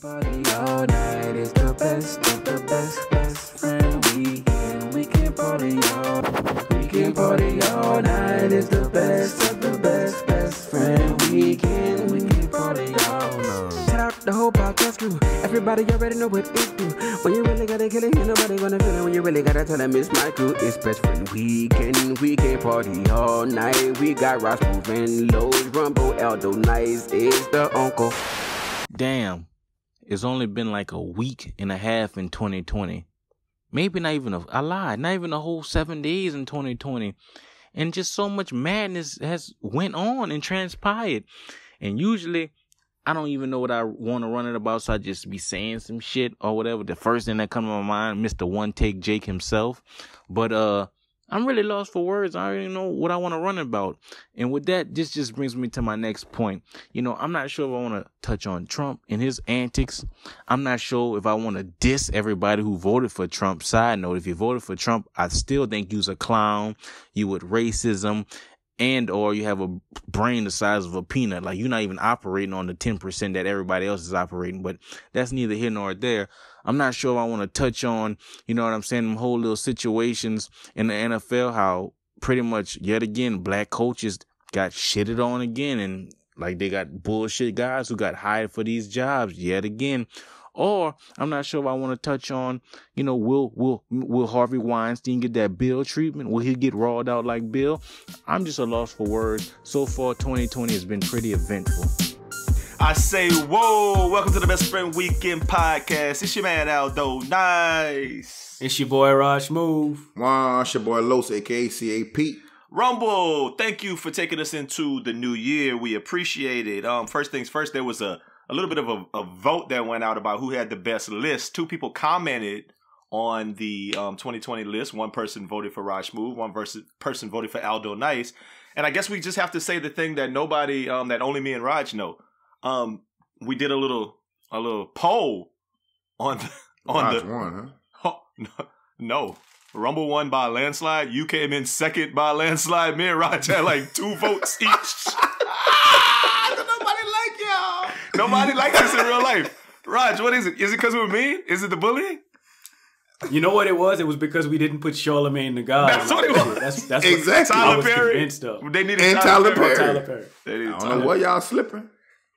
party all night. It's the best of the best, best friend weekend. We can party all, we can party all night. It's the best of the best, best friend weekend. We can party all night. Shout out the whole podcast crew. Everybody already know what it do. When you really gotta kill it, ain't nobody gonna feel it. When you really gotta tell them it's my crew. It's best friend weekend. We can party all night. We got Ross moving, Los, Rumble, Aldo, Nice. It's the uncle. damn, it's only been like a week and a half in 2020. Maybe not even a, I lied, not even a whole seven days in 2020. And just so much madness has went on and transpired. And usually I don't even know what I want to run it about, so I just be saying some shit or whatever. The first thing that comes to my mind, Mr. One Take Jake himself. But uh I'm really lost for words. I don't even know what I want to run about. And with that, this just brings me to my next point. You know, I'm not sure if I want to touch on Trump and his antics. I'm not sure if I want to diss everybody who voted for Trump. Side note, if you voted for Trump, I still think you's a clown. You with racism and or you have a brain the size of a peanut. Like you're not even operating on the 10% that everybody else is operating, but that's neither here nor there. I'm not sure if I want to touch on, you know what I'm saying, them whole little situations in the NFL, how pretty much yet again, black coaches got shitted on again and like they got bullshit guys who got hired for these jobs yet again. Or I'm not sure if I want to touch on, you know, will will will Harvey Weinstein get that Bill treatment? Will he get rawed out like Bill? I'm just a loss for words. So far, 2020 has been pretty eventful. I say, whoa, welcome to the Best Friend Weekend Podcast. It's your man Aldo. Nice. It's your boy Rog Smuve. Wow, it's your boy Los, aka CAP. Rumble, thank you for taking us into the new year. We appreciate it. Um, first things first, there was a, a little bit of a, a vote that went out about who had the best list. Two people commented on the um, 2020 list. One person voted for Rog Smuve, one versus, person voted for Aldo Nice. And I guess we just have to say the thing that nobody, um, that only me and Rog know. Um, we did a little a little poll on the, on Rog the won, huh? Oh, no, no. Rumble won by a landslide. You came in second by a landslide. Me and Rog had like two votes each. Nobody like y'all. Nobody likes this in real life. Rog, what is it? Is it because we're mean? Is it the bullying? You know what it was? It was because we didn't put Charlemagne the God. That's what it was. That's that's Exactly. What I Tyler was Perry. convinced of. They needed And Tyler, Tyler Perry. Perry. Tyler Perry. They needed I don't Tyler know what y'all slipping.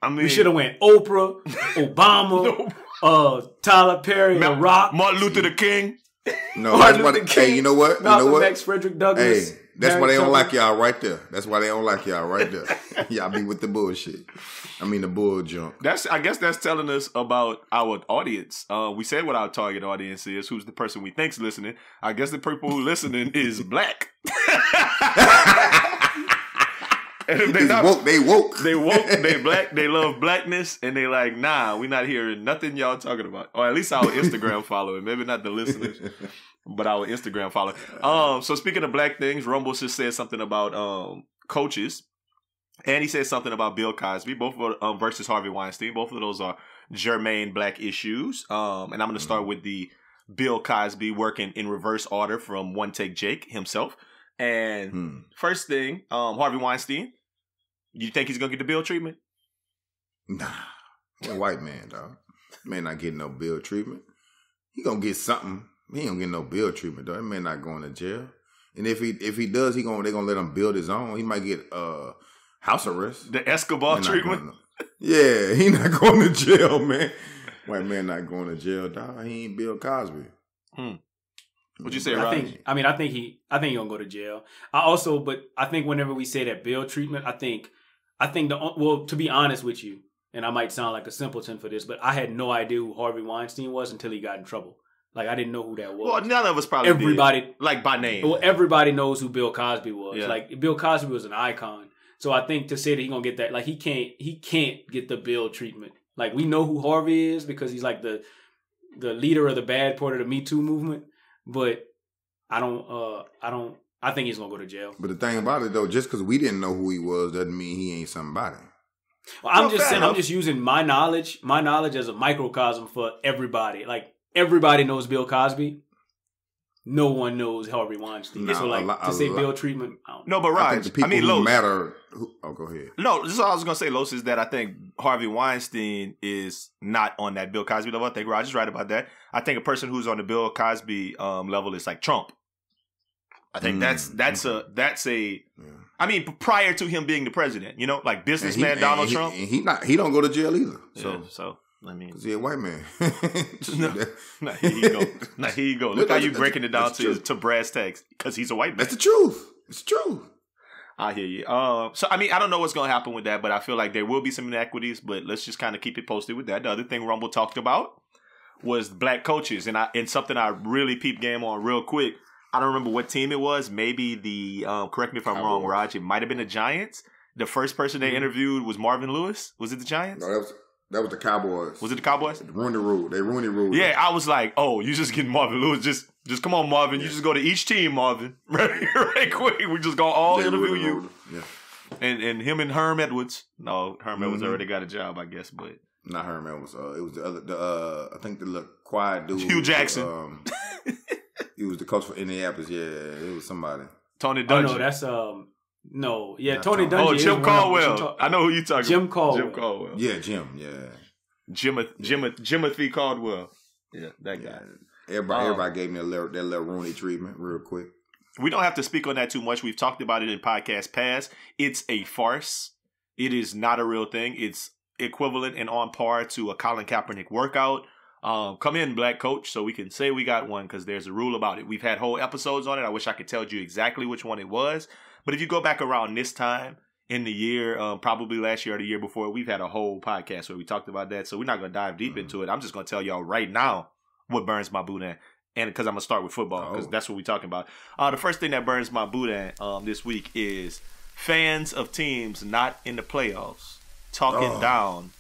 I mean, We should have went Oprah, Obama, uh, Tyler Perry, Ma- Rock, Martin Luther the King. No, Martin. Luther They, hey, you know what? You know what? X, Frederick Douglass. Hey, that's why they don't like y'all right there. That's why they don't like y'all right there. y'all be with the bullshit. I mean the bull junk. That's I guess that's telling us about our audience. Uh, we said what our target audience is. Who's the person we think's listening? I guess the people who listening is black. And if they not woke. They woke. They woke, they black, they love blackness, and they like, nah, we not hearing nothing y'all talking about. Or at least our Instagram following. Maybe not the listeners, but our Instagram following. Um, so speaking of black things, Rumble just said something about um coaches. And he said something about Bill Cosby, both of, um, versus Harvey Weinstein. Both of those are germane black issues. Um, and I'm going to start with the Bill Cosby working in reverse order from One Take Jake himself. And Hmm. first thing, um, Harvey Weinstein, you think he's going to get the Bill treatment? Nah, white man, dog. Man not getting no bill treatment. He gonna get something. He ain't gonna get no bill treatment, though. He may not going to jail. And if he if he does, he gonna they gonna let him build his own. He might get uh house arrest. The Escobar treatment? to- yeah, he not going to jail, man. White man not going to jail, dog. He ain't Bill Cosby. Hmm. What'd you say, I Rog? think. I mean, I think he. I think he gonna go to jail. I also, but I think whenever we say that Bill treatment, I think, I think the well, to be honest with you, and I might sound like a simpleton for this, but I had no idea who Harvey Weinstein was until he got in trouble. Like I didn't know who that was. Well, none of us probably did. everybody, like by name. well, everybody knows who Bill Cosby was. Yeah. Like Bill Cosby was an icon. So I think to say that he gonna get that, like he can't, he can't get the Bill treatment. Like we know who Harvey is because he's like the the leader of the bad part of the Me Too movement. But I don't, uh I don't, I think he's gonna go to jail. But the thing about it though, just because we didn't know who he was, doesn't mean he ain't somebody. Well, I'm Well, just saying, enough. I'm just using my knowledge, my knowledge as a microcosm for everybody. Like everybody knows Bill Cosby. No one knows Harvey Weinstein. Nah, so like lot- to say lot- Bill treatment. I don't No, but I think the I, people mean, who Los, matter. Who, oh, go ahead. No, this is all I was gonna say, Los, is that I think Harvey Weinstein is not on that Bill Cosby level. I think Rog is right about that. I think a person who's on the Bill Cosby um, level is like Trump. I think Mm, that's that's a that's a. Yeah. I mean, prior to him being the president, you know, like businessman he- Donald and he- Trump. and he not. He don't go to jail either. So, So, so I mean, cause he a white man. No. nah, here you go. Nah, here you go. Look how you breaking it down to to brass tacks because he's a white man. That's the truth. It's true. I hear you. Uh, so I mean, I don't know what's gonna happen with that, but I feel like there will be some inequities. But let's just kind of keep it posted with that. The other thing Rumble talked about was black coaches, and I and something I really peeped game on real quick. I don't remember what team it was. Maybe the um, correct me if I'm wrong. Rog. It might have been the Giants. The first person they Mhm. interviewed was Marvin Lewis. Was it the Giants? No, that was that was the Cowboys. Was it the Cowboys? The Rooney Rule? They Rooney Rule. Yeah, I was like, oh, you just getting Marvin Lewis. Just just come on, Marvin. You just go to each team, Marvin. Right, right quick. We just gonna all They interview you. Rule. Yeah, And and him and Herm Edwards. No, Herm Edwards Mhm. already got a job, I guess. But not Herm Edwards. uh, it was the other. The uh, I think the little quiet dude. Hue Jackson. Um, he was the coach for Indianapolis. Yeah, it was somebody. Tony Oh Dungy. no, that's um no yeah Not Tony Tom. Dungy. oh, Jim one of them, but Caldwell. you talk- I know who you talking Jim about. Caldwell. Jim Caldwell. Yeah, Jim. Yeah, Jim, Jim, Jimothy Caldwell. Yeah, that guy. yeah. Everybody, Um, everybody gave me a little, that little Rooney treatment real quick. We don't have to speak on that too much. We've talked about it in podcast past. It's a farce. It is not a real thing. It's equivalent and on par to a Colin Kaepernick workout. Um, come in, black coach, so we can say we got one because there's a rule about it. We've had whole episodes on it. I wish I could tell you exactly which one it was. But if you go back around this time in the year, um, probably last year or the year before, we've had a whole podcast where we talked about that. So we're not going to dive deep into it. I'm just going to tell y'all right now what burns my boudin. And because I'm going to start with football because Oh. that's what we're talking about. Uh, the first thing that burns my boudin um, this week is fans of teams not in the playoffs talking Oh. down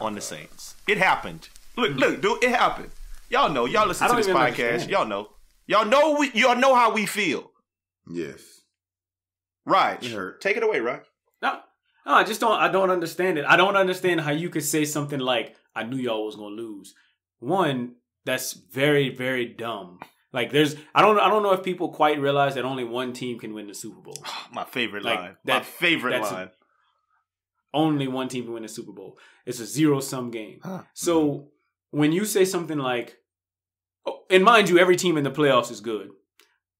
on the Saints. It happened. Look, look, dude, it happened. Y'all know. Y'all listen to this podcast. understand. Y'all know. Y'all know. We, y'all know how we feel. Yes. Rog, hurt. take it away, Rog. No, no, I just don't. I don't understand it. I don't understand how you could say something like, "I knew y'all was gonna lose." One, that's very, very dumb. Like, there's, I don't, I don't know if people quite realize that only one team can win the Super Bowl. My favorite Like, line. My that- favorite that's a- line. Only one team can win the Super Bowl. It's a zero sum game. Huh. So when you say something like, oh, and mind you, every team in the playoffs is good.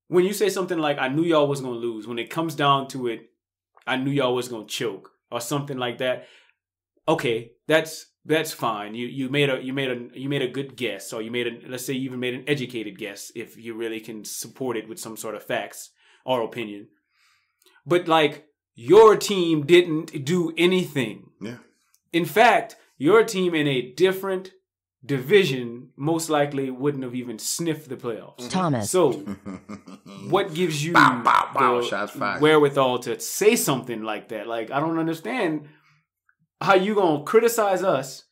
When you say something like, I knew y'all was going to lose, when it comes down to it, I knew y'all was going to choke or something like that. Okay, that's that's fine. You you made a you made a you made a good guess, or you made a let's say you even made an educated guess if you really can support it with some sort of facts or opinion. But like your team didn't do anything. Yeah. In fact, your team in a different division most likely wouldn't have even sniffed the playoffs. Thomas. So, what gives you Bow, bow, bow. the Shots wherewithal to say something like that? Like, I don't understand how you gonna criticize us,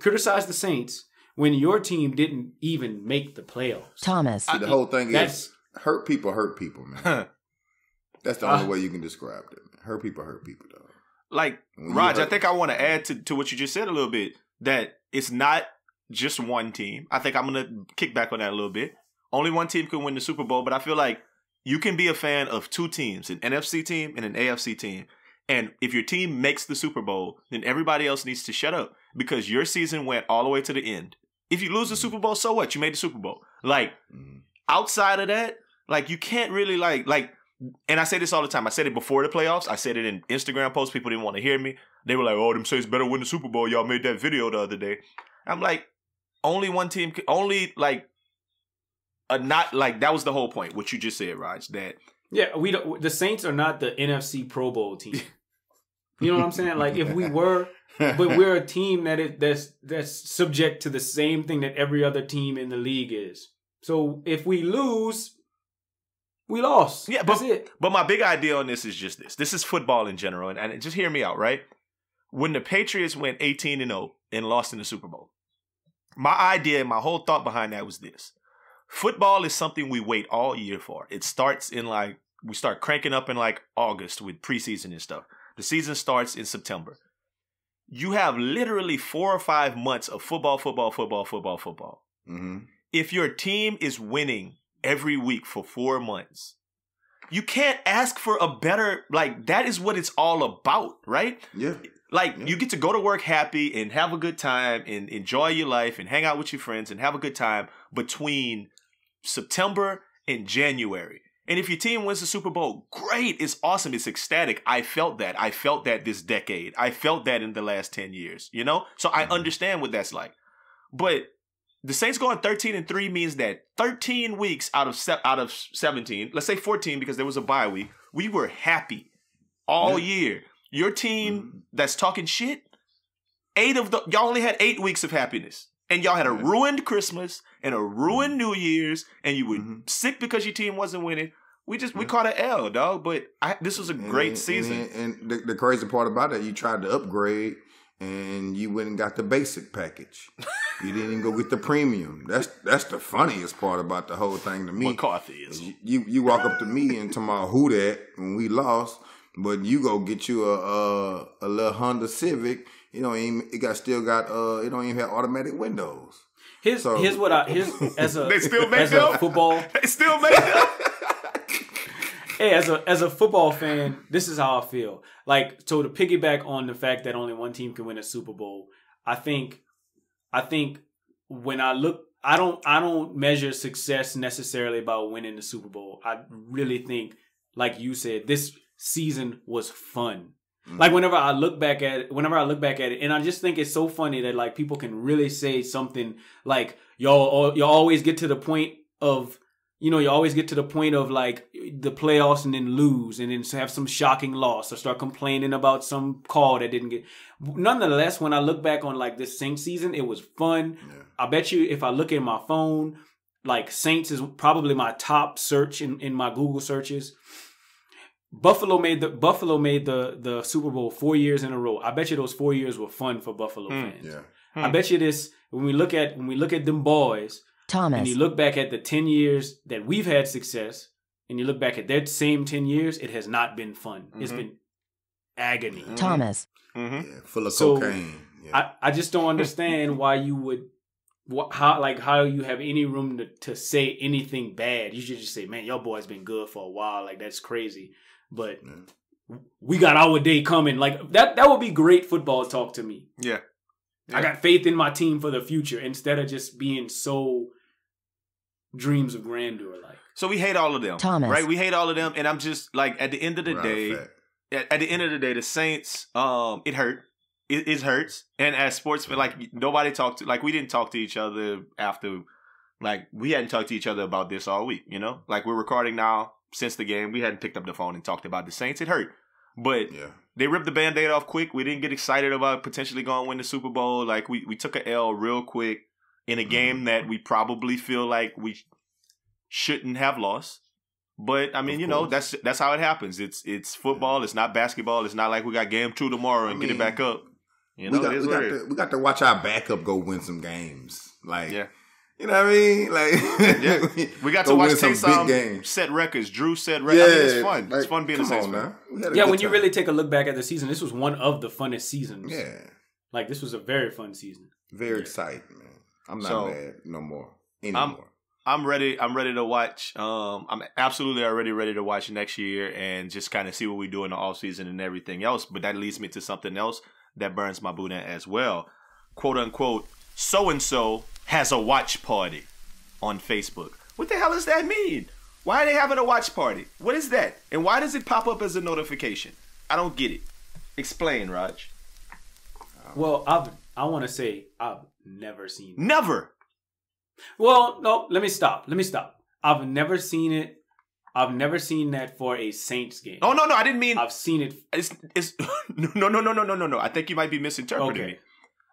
criticize the Saints when your team didn't even make the playoffs. Thomas. See, the whole thing That's is hurt people hurt people, man. That's the only Uh, way you can describe it. Man. Hurt people hurt people, though. like When you Rog, I think I want to add to, to what you just said a little bit that it's not just one team. I think I'm gonna kick back on that a little bit. Only one team can win the Super Bowl, but I feel like you can be a fan of two teams, an NFC team and an AFC team. And if your team makes the Super Bowl, then everybody else needs to shut up because your season went all the way to the end. If you lose the Super Bowl, so what? You made the Super Bowl. Like outside of that, like you can't really like like and I say this all the time. I said it before the playoffs. I said it in Instagram posts. People didn't want to hear me. They were like, "Oh, them Saints better win the Super Bowl." Y'all made that video the other day. I'm like, only one team, only like a not like that was the whole point. What you just said, Rog. That Yeah, we don't, the Saints are not the NFC Pro Bowl team. You know what I'm saying? Like if we were, but we're a team that is that's that's subject to the same thing that every other team in the league is. So if we lose, we lost. Yeah, that's but- it. But my big idea on this is just this. This is football in general, and, and just hear me out, right? When the Patriots went 18 and 0 and lost in the Super Bowl, my idea and my whole thought behind that was this. Football is something we wait all year for. It starts in like we start cranking up in like August with preseason and stuff. The season starts in September. You have literally 4 or 5 months of football, football, football, football, football hmm if your team is winning every week for four months. You can't ask for a better like that is what it's all about, right? Yeah. Like Yeah. you get to go to work happy and have a good time and enjoy your life and hang out with your friends and have a good time between September and January. And if your team wins the Super Bowl, great. It's awesome. It's ecstatic. I felt that. I felt that this decade. I felt that in the last 10 years, you know? So I mm-hmm. understand what that's like. But the Saints going 13 and 3 means that 13 weeks out of se- out of 17, let's say 14 because there was a bye week, we were happy all Yeah. year. Your team Mhm. that's talking shit, eight of the y'all only had 8 weeks of happiness. And y'all had a ruined Christmas and a ruined New Year's and you were Mhm. sick because your team wasn't winning. We just we caught an L, dog, but I, this was a great season. And, and the, the crazy part about it, you tried to upgrade and you went and got the basic package. you didn't even go get the premium. That's that's the funniest part about the whole thing to me. McCarthy is. You you, you walk up to me and tell me who that when we lost, but you go get you a a, a little Honda Civic. You know, it got still got uh, it don't even have automatic windows. Here's So- here's what I here's as a They still make as a football They still make it. hey, as a as a football fan, this is how I feel. Like, so to piggyback on the fact that only one team can win a Super Bowl, I think, I think when I look, I don't, I don't measure success necessarily about winning the Super Bowl. I really think, like you said, this season was fun. Mm-hmm. Like whenever I look back at it, whenever I look back at it, and I just think it's so funny that like people can really say something like y'all, you always get to the point of you know, you always get to the point of like the playoffs and then lose and then have some shocking loss or start complaining about some call that didn't get. Nonetheless, when I look back on like this Saints season, it was fun. Yeah. I bet you if I look at my phone, like Saints is probably my top search in, in my Google searches. Buffalo made the Buffalo made the the Super Bowl four years in a row. I bet you those four years were fun for Buffalo Hmm. fans. Yeah. I bet you this when we look at when we look at them boys Thomas, and Thomas. you look back at the 10 years that we've had success and you look back at that same 10 years it has not been fun it's Mhm. been agony Thomas. hmm Yeah, full of So, cocaine. Yeah. I, I just don't understand why you would wh- how like how you have any room to, to say anything bad you should just say man your boy's been good for a while like that's crazy but Yeah. we got our day coming like that that would be great football talk to me Yeah. I got faith in my team for the future instead of just being so dreams of grandeur like So we hate all of them, Thomas. right? We hate all of them, and I'm just like, at the end of the Right, day, at, at the end of the day, the Saints, um, it hurt. It, it hurts, and as sportsmen, like nobody talked to, like we didn't talk to each other after, like we hadn't talked to each other about this all week. You know, like we're recording now since the game, we hadn't picked up the phone and talked about the Saints. It hurt, but Yeah. they ripped the band-aid off quick. We didn't get excited about potentially going to win the Super Bowl. Like we, we took a L real quick in a mm-hmm. game that we probably feel like we shouldn't have lost. But I mean, you know, that's that's how it happens. It's it's football. It's not basketball. It's not like we got game two tomorrow and I get it back up. You know, we got, we, got to, we got to watch our backup go win some games. Like, Yeah. You know what I mean? Like, Yeah. We got to watch win some Taysom big games. set records. Drew set records. I mean, it's fun. like, it's fun being a come Saints on fan. now. We had a yeah good when you really take a look back at the season this was one of the funnest seasons yeah, like this was a very fun season very Yeah. exciting, man. I'm not So, mad no more I'm- anymore. I'm ready. I'm ready to watch. Um, I'm absolutely already ready to watch next year and just kind of see what we do in the off season and everything else. But that leads me to something else that burns my boudin as well. "Quote unquote," so and so has a watch party on Facebook. What the hell does that mean? Why are they having a watch party? What is that? And why does it pop up as a notification? I don't get it. Explain, Rog. well i've i want to say i've never seen Never. well no let me stop let me stop i've never seen it i've never seen that for a saints game Oh no, no, I didn't mean. i've seen it It's, it's no, no, no, no, no, no, no. I think you might be misinterpreting okay me.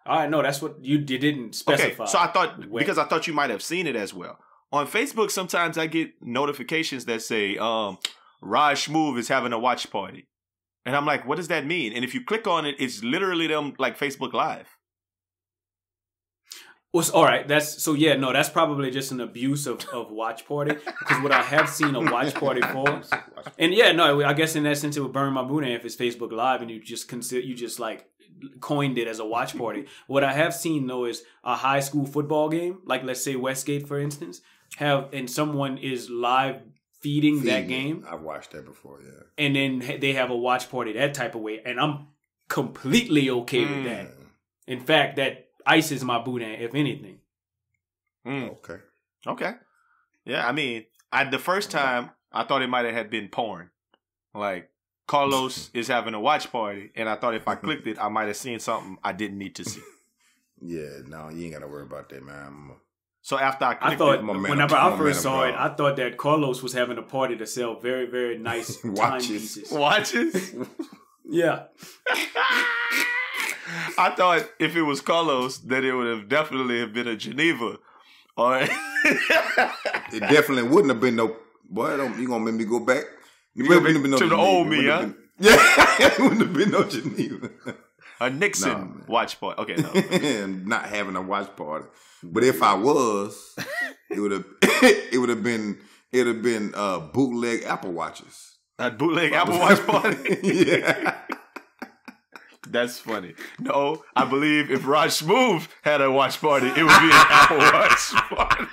All right no that's what you, didn't specify Okay, so I thought Where- because I thought you might have seen it as well on Facebook. Sometimes I get notifications that say, um, "Rog Smuve is having a watch party," and I'm like, "What does that mean?" And if you click on it, it's literally them like Facebook Live. Well, all right, that's so yeah, no, that's probably just an abuse of, of watch party because what I have seen a watch party for, and yeah, no, I guess in that sense it would burn my boudin if it's Facebook Live and you just consider you just like coined it as a watch party. what I have seen though is a high school football game, like let's say Westgate for instance. have and someone is live feeding, that game, I've watched that before. Yeah. and then they have a watch party that type of way, and I'm completely okay with Mm. that. In fact, that ices my boudin, if anything. Mm. Okay. Okay. Yeah, I mean, I the first time I thought it might have had been porn. Like Carlos is having a watch party, and I thought if I clicked it, I might have seen something I didn't need to see. Yeah. No, you ain't got to worry about that, man. I'm- So after I clicked I thought it, Momentum- whenever I first saw it. I thought that Carlos was having a party to sell very, very nice Watches. timepieces. watches. Yeah, I thought if it was Carlos, that it would have definitely have been a Geneva. Or It definitely wouldn't have been no. Boy, don't, you gonna make me go back? It wouldn't have be- been no to the Geneva. old me, huh? been- Yeah, it wouldn't have been no Geneva. a Nixon Nah, watch party. Okay, no. not having a watch party. But if I was, it would have it would have been it would have been uh, bootleg Apple watches. A bootleg Apple Watch party. yeah. That's funny. No, I believe if Rog Smuve had a watch party, it would be an Apple Watch party.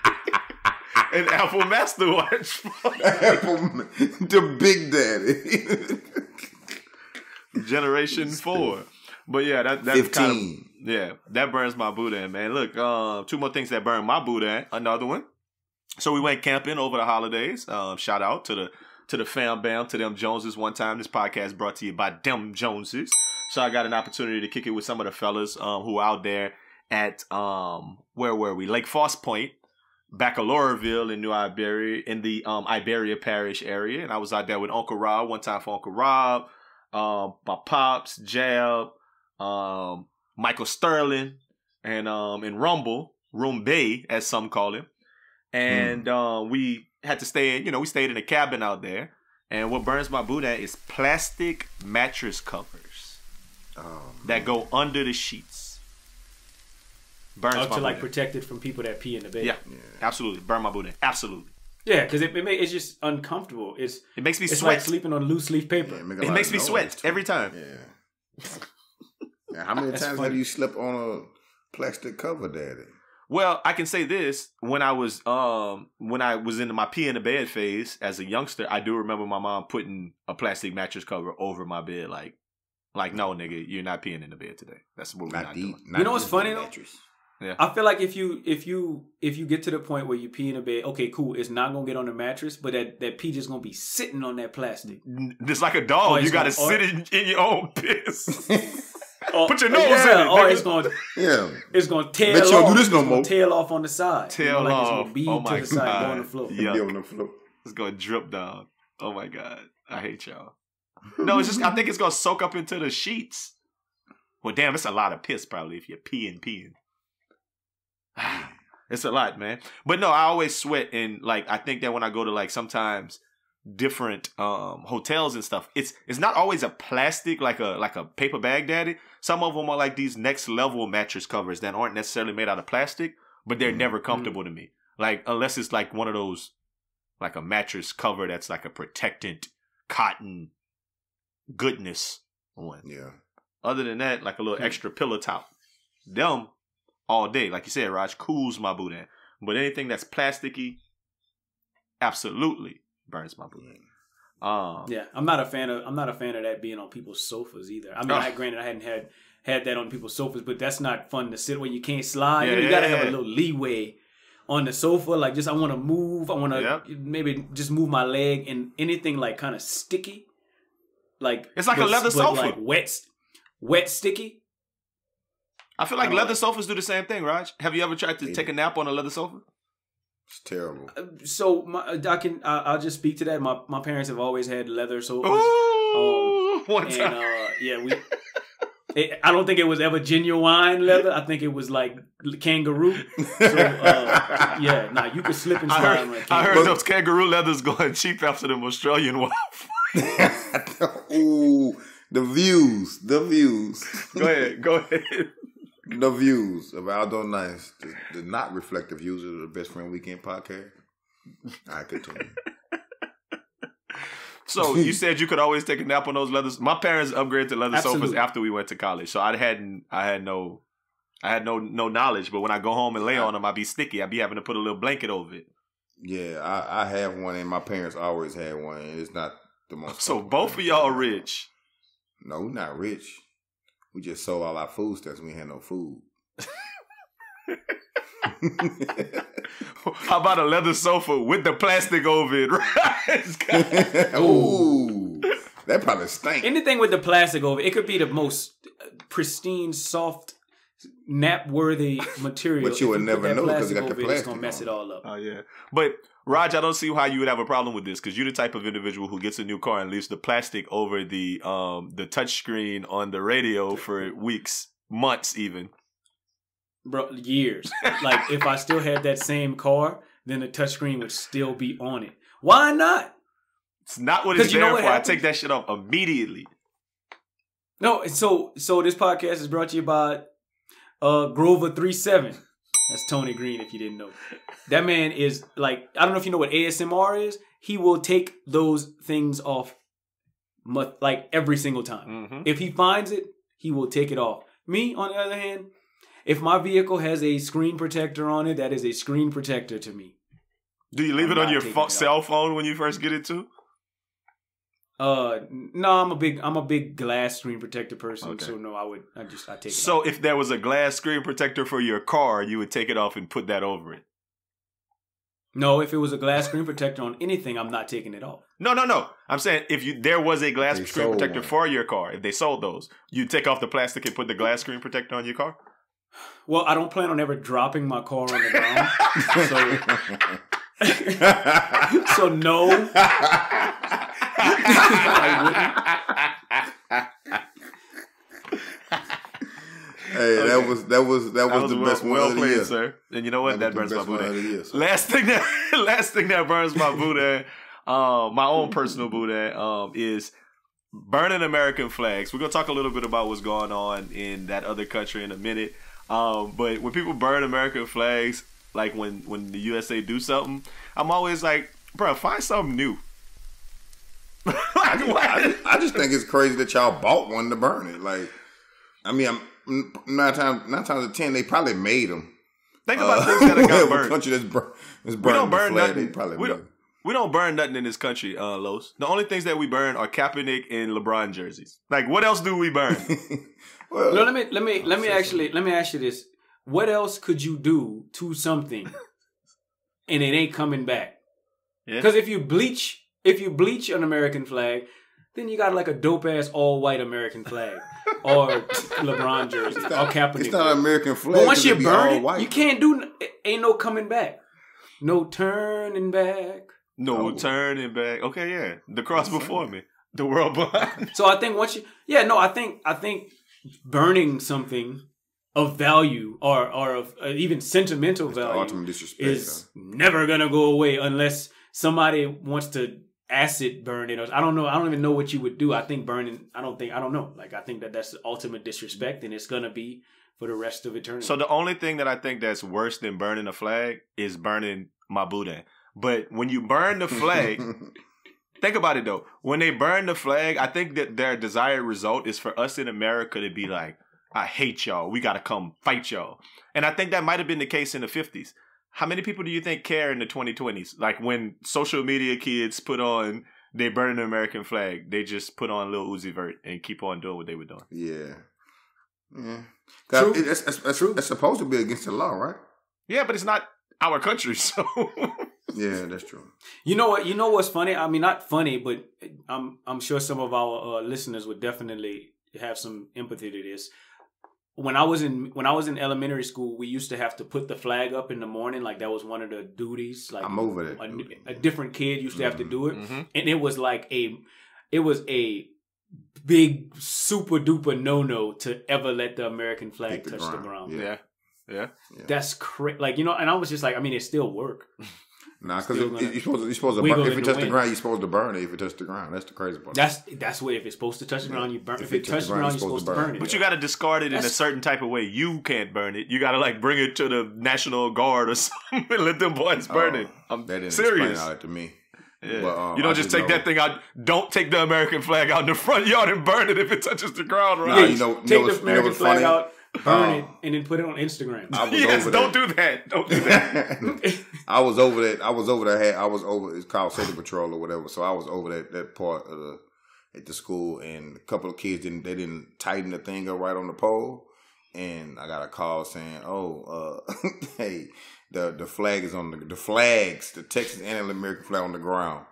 An Apple Master Watch. Apple, the Big Daddy. Generation four. But yeah, that that kind of yeah, that burns my boudin, man. Look, uh, two more things that burn my boudin. Another one. So we went camping over the holidays. Um, shout out to the to the fam bam to them Joneses. One time, this podcast brought to you by them Joneses. So I got an opportunity to kick it with some of the fellas um, who were out there at um where were we? Lake Foss Point, Baccaloraville in New Iberia in the um Iberia Parish area, and I was out there with Uncle Rob one time for Uncle Rob, um my pops, Jab, um Michael Sterling, and um in Rumble, Room Bay as some call him, and uh, we had to stay in. You know, we stayed in a cabin out there, and what burns my boudin is plastic mattress covers Oh, that go under the sheets. Burns Oh, my to like boudin. protect it from people that pee in the bed. Yeah, absolutely. Burn my boudin. Absolutely. yeah, because it, it may, it's just uncomfortable. It's It makes me it's sweat. like sleeping on loose leaf paper. yeah, make it makes me sweat every time. Yeah. Now, how many times funny. have you slept on a plastic cover, Daddy? Well, I can say this: when I was um when I was in my pee in the bed phase as a youngster, I do remember my mom putting a plastic mattress cover over my bed, like, like no, nigga, you're not peeing in the bed today. That's what we're not, Not deep. doing. Not You know what's funny, though? mattress. I feel like if you if you if you get to the point where you pee in a bed, okay, cool, it's not gonna get on the mattress, but that that pee just gonna be sitting on that plastic. Just like a dog. You got to gonna- sit in, in your own piss. Or- Put your nose yeah, in it, Or nigga. it's gonna Yeah. it's gonna tail Bet you don't off. do this no it's more. tail off on the side. You know, Tail like It's off. gonna bead Oh to my the side, go on the God. floor. Yeah. On the floor. It's gonna drip down. Oh my god, I hate y'all. No, it's just I think it's gonna soak up into the sheets. Well, damn, it's a lot of piss probably if you're peeing, peeing. it's a lot, man. But no, I always sweat, and like I think that when I go to like sometimes different um hotels and stuff, it's it's not always a plastic like a like a paper bag, daddy. Some of them are like these next level mattress covers that aren't necessarily made out of plastic, but they're Mhm. never comfortable to me. Like unless it's like one of those like a mattress cover that's like a protectant cotton goodness one. Yeah. Other than that, like a little Hmm. extra pillow top. Them all day, like you said, Rog, cools my boudin. But anything that's plasticky, absolutely burns my boudin. Um, Yeah, I'm not a fan of I'm not a fan of that being on people's sofas either. I mean, Ugh. I granted I hadn't had had that on people's sofas, but that's not fun to sit where you can't slide. Yeah, you, know, you gotta have a little leeway on the sofa. Like just I want to move. I want to Yep. maybe just move my leg and anything like kind of sticky. Like It's like a leather sofa. like wet, wet sticky. I feel like I leather sofas do the same thing, Rog. Have you ever tried to They take a nap on a leather sofa? It's terrible. Uh, So my, I can I, I'll just speak to that. My my parents have always had leather sofas. Ooh, one and time. uh, yeah, we. It, I don't think it was ever genuine leather. I think it was like kangaroo. So uh, yeah, nah, you could slip and I slide heard, on a I heard those kangaroo leathers going cheap after them Australian ones. Ooh, the views, the views. go ahead, go ahead. The views of Aldo Nice did, did not reflect the views of the Best Friend Weekend podcast. I continue. So you said you could always take a nap on those leathers. My parents upgraded to leather sofas after we went to college, so I hadn't, I had no, I had no no knowledge. But when I go home and lay on them, I'd be sticky. I'd be having to put a little blanket over it. Yeah, I, I have one, and my parents always had one, and it's not the most. So both of y'all rich. No, not rich. We just sold all our food stuff. We had no food. How about a leather sofa with the plastic over it? Right? Ooh, that probably stink. Anything with the plastic over it, it could be the most pristine, soft, nap-worthy material. But you would never know because know 'cause it plastic got the over It's gonna mess on it all up. Oh yeah, but Rog, I don't see how you would have a problem with this because you're the type of individual who gets a new car and leaves the plastic over the um the touch screen on the radio for weeks, months, even. bro, years. like if I still had that same car, then the touchscreen would still be on it. Why not? It's not what it's you know there what for. I take that shit off immediately. No, and so so this podcast is brought to you by uh Grover 37. That's Tony Green if you didn't know. That man is like I don't know if you know what ASMR is. He will take those things off like every single time. Mm-hmm. If he finds it, he will take it off. Me, on the other hand, if my vehicle has a screen protector on it, that is a screen protector to me. Do you leave I'm it on your pho- it cell phone when you first get it too? Uh, no, I'm a big I'm a big glass screen protector person, Okay. so no, I would I just I take it. So off. if there was a glass screen protector for your car, you would take it off and put that over it. no, if it was a glass screen protector on anything, I'm not taking it off. No, no, no. I'm saying if you there was a glass They screen protector one. for your car, if they sold those, you take off the plastic and put the glass screen protector on your car. Well, I don't plan on ever dropping my car on the ground, so so no. Hey, that was that was that was, the well, best one well played, year. sir. And you know what? That, was burns my best one of the booty. year, sir. Last thing that last thing that burns my booty, uh, my own personal booty, um, is burning American flags. We're gonna talk a little bit about what's going on in that other country in a minute. Um, but when people burn American flags, like when when the USA do something, I'm always like, bro, find something new. like, I just, I just think it's crazy that y'all bought one to burn it. Like, I mean, I'm nine times nine times out of ten they probably made them. Think about things that have got whatever burned. country that's bur- that's we don't burn flag, nothing. Probably We don't, we don't burn nothing in this country, uh, Los. The only things that we burn are Kaepernick and LeBron jerseys. Like, what else do we burn? well, No, let me let me let me Say actually let me ask you this: What else could you do to something, and it ain't coming back? Yeah. Because if you bleach if you bleach an American flag, then you got like a dope ass all white American flag or LeBron jersey or Kaepernick. it's not an American flag. but once 'cause you burn it, white. you can't do. it Ain't no coming back. No turning back. No Oh. turning back. Okay, yeah. The cross before me. The world behind. So I think once you, yeah, no, I think I think burning something of value or or of uh, even sentimental It's value ultimate disrespect. is never gonna go away unless somebody wants to acid burning. Or, I don't know. I don't even know what you would do. I think burning. I don't think. I don't know. Like I think that that's the ultimate disrespect, and it's gonna be for the rest of eternity. So the only thing that I think that's worse than burning a flag is burning my Buddha. But when you burn the flag, think about it though. When they burn the flag, I think that their desired result is for us in America to be like, I hate y'all. We got to come fight y'all. And I think that might have been the case in the 50s. How many people do you think care in the 2020s? Like when social media kids put on, they burn the American flag, they just put on Lil Uzi Vert and keep on doing what they were doing. yeah. Yeah. True. True. It's, it's, it's, it's supposed to be against the law, right? Yeah, but it's not our country, so. Yeah, that's true. You know what? You know what's funny? I mean, not funny, but I'm I'm sure some of our uh, listeners would definitely have some empathy to this. When I was in when I was in elementary school, we used to have to put the flag up in the morning, like that was one of the duties. Like I'm over that. a, a different kid used to have to do it, Mhm. and it was like a it was a big super duper no no to ever let the American flag the touch the ground. ground. Yeah. Yeah. Yeah. That's crazy. Like you know, and I was just like, I mean, it still work. Nah, because you're supposed to, you're supposed to burn. If it the touch the ground, you're supposed to burn it. If it touch the ground, that's the crazy part. That's that's what if it's supposed to touch the ground, you burn. If, If it it touch touches the the ground, ground, you're supposed to burn it. But you got to discard it in a certain type of way. You can't burn it. You got to like bring it to the National Guard or something and let them boys burn Oh, it. I'm that didn't explain serious. all to me. Yeah. But, um, you don't I just just take know- that thing out. Don't take the American flag out in the front yard and burn it if it touches the ground, Nah, right? you know, you Take know what's- the you know American what's flag funny? out, burn Um, it, and then put it on Instagram. I was yes, over don't that. do that. Don't do that. I was over that. I was over that. Had, I was over. It's called safety patrol or whatever. So I was over that that part of the at the school, and a couple of kids didn't. They didn't tighten the thing up right on the pole, and I got a call saying, "Oh, uh, hey, the the flag is on the the flags, the Texas and the American flag on the ground."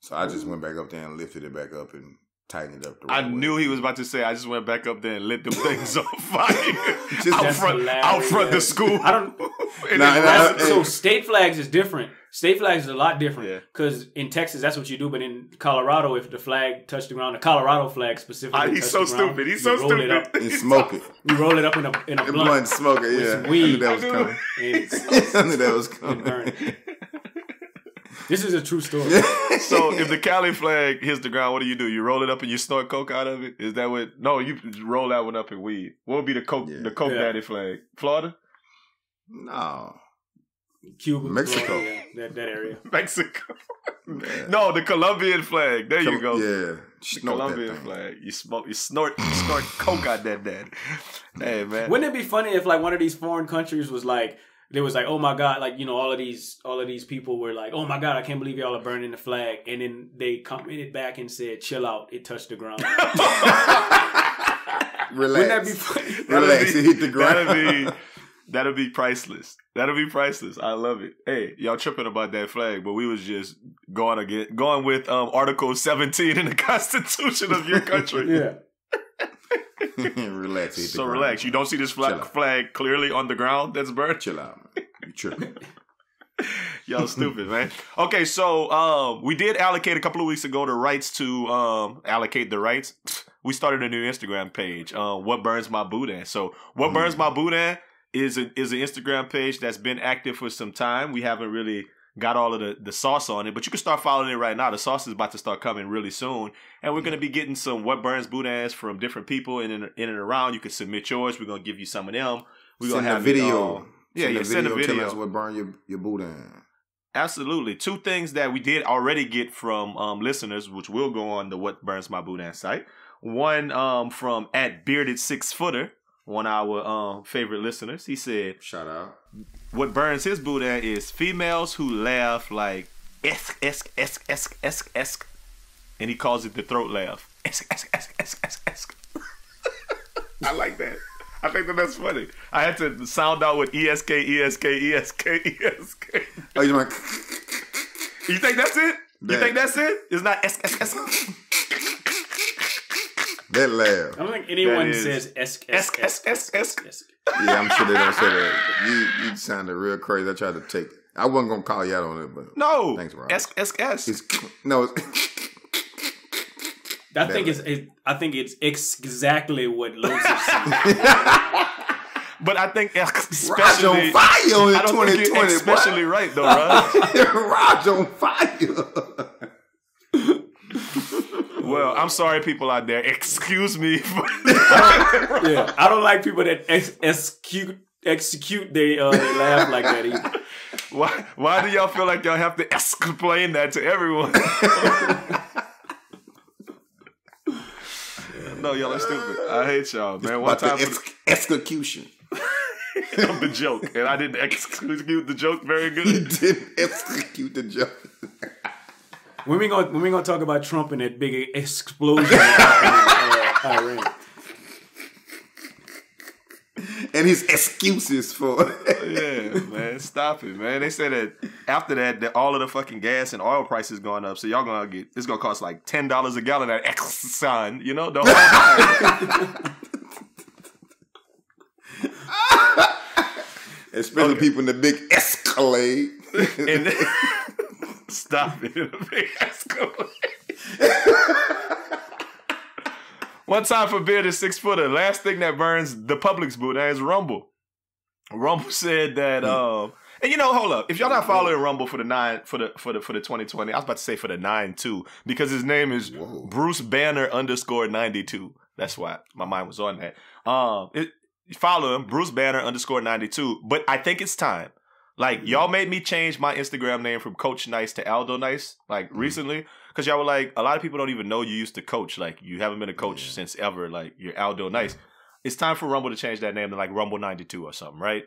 So I just went back up there and lifted it back up and tightened it up. The I way. knew he was about to say. I just went back up there and lit them things on fire Just- out That's front, hilarious. out front the school. I don't. Nah, nah, nah, so hey. state flags is different. State flags is a lot different Yeah. because in Texas that's what you do, but in Colorado, if the flag touched the ground, the Colorado flag specifically, Ah, he's so the ground, stupid. He's you so roll it up- stupid. and smoke it. You roll it up in a in a The blunt, blunt smoke it. Yeah, some I weed. knew that was coming. I knew that was coming. Burn this is a true story. So if the Cali flag hits the ground, what do you do? You roll it up and you snort coke out of it? Is that what? No, you roll that one up in weed. What would be the coke? Yeah. The coke Yeah. daddy flag? Florida, no, Cuba, Mexico. Florida, yeah, that that area. Mexico. Yeah. No, the Colombian flag. There you go. Yeah, The Colombian flag. You smoke. You snort. You snort coke out that dad. Hey man. Wouldn't it be funny if like one of these foreign countries was like there was like oh my god like you know all of these all of these people were like oh my god I can't believe y'all are burning the flag and then they commented back and said chill out it touched the ground. Relax. Wouldn't that be funny? Relax. It hit the ground. That'd be that'd be priceless. That'll be priceless. I love it. Hey, y'all tripping about that flag, but we was just going again, going with um, Article 17 in the Constitution of your country. yeah. relax. It hit the So ground. relax. You don't see this flag, flag clearly on the ground that's burned. Chill out, man. You tripping? Y'all stupid, man. Okay, so um, we did allocate a couple of weeks ago the rights to um, allocate the rights. We started a new Instagram page. Um, what burns my boudin? So, what burns my boudin is a, is an Instagram page that's been active for some time. We haven't really got all of the, the sauce on it, but you can start following it right now. The sauce is about to start coming really soon, and we're gonna be getting some what burns boudins from different people in and, in and around. You can submit yours. We're gonna give you some of them. We're send gonna have a video. Um, yeah, send yeah. a Send a video. video. Tell us what burn your your boudin. Absolutely. Two things that we did already get from um, listeners, which will go on the What Burns My Boudin site. One um, from at Bearded Six Footer, one of our um, favorite listeners. He said, Shout out. What burns his Boudin is females who laugh like esk, esk, esk, esk, esk, esk. And he calls it the throat laugh. Esk, esk, esk, esk, esk, esk. I like that. I think that that's funny. I had to sound out with E ESK, ESK, ESK, ESK. Oh, you like? You think that's it? You That- think that's it? It's not S S S That laugh. I don't think anyone That is- says esk S esk S S S. esk. Yeah, I'm sure they don't say that. You you sounded real crazy. I tried to take. I wasn't gonna call you out on it, but No. Thanks, Rob. S S S. it's no. It's, I think it's it, I think it's exactly what Los is saying. But I think Rog especially. on fire in I don't think you're 2020. especially right though, right? Rog on fire. Well, I'm sorry, people out there. Excuse me. For yeah, I don't like people that ex- execute execute they uh they laugh like that either. why? Why do y'all feel like y'all have to explain that to everyone? no, y'all are stupid. I hate y'all, man. One About the time for ex- execution. the, of the joke, and I didn't execute the joke very good. good. didn't execute the joke. When we gonna when we gonna talk about Trump and that big explosion in uh, Iran? And his excuses for Yeah, man, stop it, man. They said that after that, that all of the fucking gas and oil prices going up, so y'all gonna get it's gonna cost like ten dollars a gallon at Exxon, you know, the whole time. especially people in the big Escalade. and then, stop it, big Escalade. One time for Bearded Six Footer. Last thing that burns the public's boot that is Rumble. Rumble said that um and you know, hold up. If y'all not following Rumble for the nine for the for the for the 2020, I was about to say for the nine two, because his name is Whoa. Bruce Banner underscore ninety two. That's why my mind was on that. Um it follow him, Bruce Banner underscore ninety two. But I think it's time. Like y'all made me change my Instagram name from Coach Nice to Aldo Nice, like recently. Cause y'all were like, a lot of people don't even know you used to coach. Like you haven't been a coach Yeah. since ever. Like you're Aldo Nice. it's time for Rumble to change that name to like Rumble ninety two or something, right?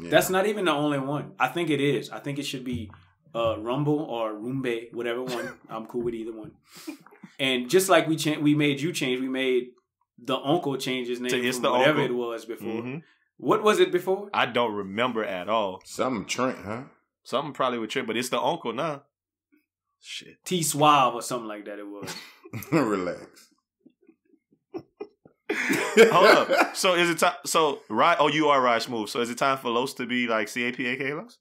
Yeah. That's not even the only one. I think it is. I think it should be uh, Rumble or Rumbe, whatever one. I'm cool with either one. And just like we cha- we made you change, we made the uncle change his name To from the whatever Uncle. it was before. Mhm. What was it before? I don't remember at all. Some Trent, huh? Something probably with Trent, but it's the uncle now. Shit. T Suave or something like that. It was. Relax. Hold up. So is it time? So right? Oh, you are right, smooth. So is it time for Los to be like C A P A K Los?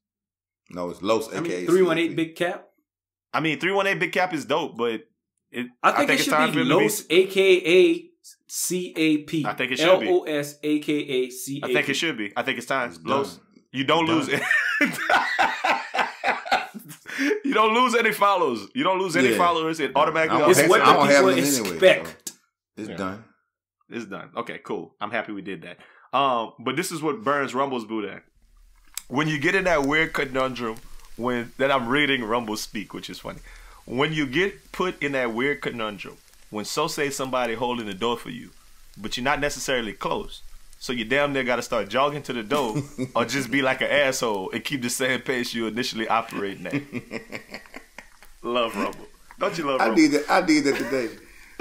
No, it's Los, I aka mean, three one eight big cap. I mean, three one eight big cap is dope, but it. I think, it it's should time be for him to Los, aka C A P. I think it should be. L O S A K A C A P. I think it should be. I think it's time. It's Los, done. you don't Done. lose. you don't lose any followers. You don't lose any Yeah. followers. It automatically. I don't It's what the people it anyway, expect. It's Yeah. done. It's done. Okay, cool. I'm happy we did that. Um, but this is what burns Rumble's boudin. When you get in that weird conundrum, when that I'm reading Rumble speak, which is funny. When you get put in that weird conundrum, when so say somebody holding the door for you, but you're not necessarily close. So you damn near gotta start jogging to the door or just be like an asshole and keep the same pace you initially operating at. love Rumble. Don't you love I Rumble? did that. I did that today.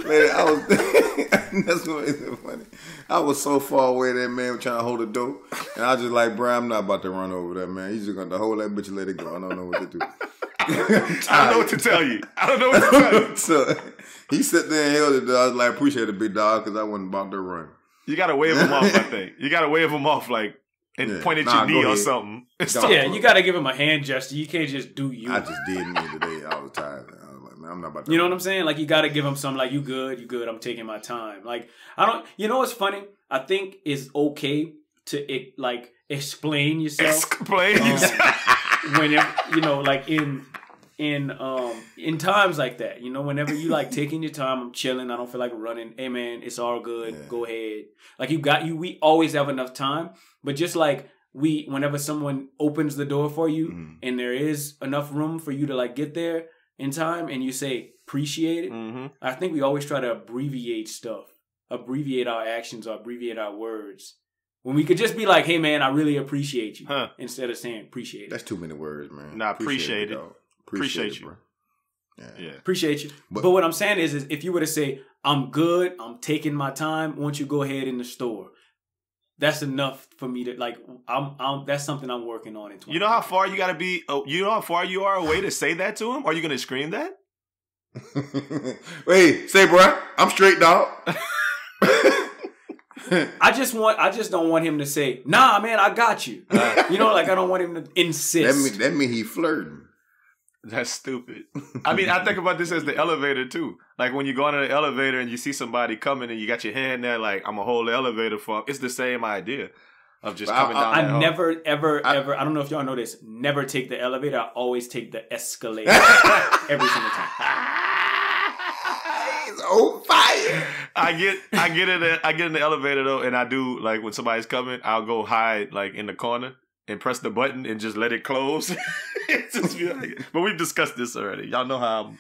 Man, I was. that's what funny. I was so far away. That man was trying to hold the door, and I was just like, "Bro, I'm not about to run over that man. He's just going to hold that bitch and let it go. I don't know what to do." I don't know what to tell you. I don't know what to tell you. so he sat there and held it. I was like, "Appreciate it, big dog," because I wasn't about to run. You gotta wave him off, I think. You gotta wave him off, like, and Yeah. point at Nah, your knee go or something. It's Don't. Yeah, you got to give him a hand gesture. You can't just do you. I just did me today. I was tired. I was like, "Man, I'm not about to." You know what. I'm saying? Like you got to give him something. like you good, you good. I'm taking my time. Like I don't. You know what's funny? I think it's okay to it, like explain yourself Explain. Um, whenever you know, like in in um in times like that. You know, whenever you like taking your time, I'm chilling. I don't feel like running. Hey man, it's all good. Yeah. Go ahead. Like you got you. We always have enough time, but just like we, whenever someone opens the door for you, Mhm. and there is enough room for you to like get there in time, and you say appreciate it. hmm I think we always try to abbreviate stuff, abbreviate our actions or abbreviate our words. When we could just be like, "Hey, man, I really appreciate you," Huh. instead of saying "appreciate it." That's too many words, man. Nah, appreciate it. dog. Appreciate you. bro. Yeah. Yeah. Appreciate you. But- But, what I'm saying is, is if you were to say, "I'm good," I'm taking my time. Once you go ahead in the store, that's enough for me to like. I'm, I'm that's something I'm working on in 20. You know how far you gotta be? Oh, you know how far you are away to say that to him? Are you gonna scream that? Wait, say, bro, I'm straight, dog. I just want. I just don't want him to say, "Nah, man, I got you." you know, like I don't want him to insist. that insist. mean that mean he flirting. That's stupid. I mean, I think about this as the elevator too. Like when you go into the elevator and you see somebody coming and you got your hand there, like I'm gonna hold the elevator for. 'em." It's the same idea of just But I- coming I- down. I hall. never, ever, I- ever. I don't know if y'all know this. Never take the elevator. I always take the escalator every single time. He's on fire. I get I get in I get in the elevator though, and I do like when somebody's coming, I'll go hide like in the corner and press the button and just let it close. Like- but we've discussed this already. Y'all know how I'm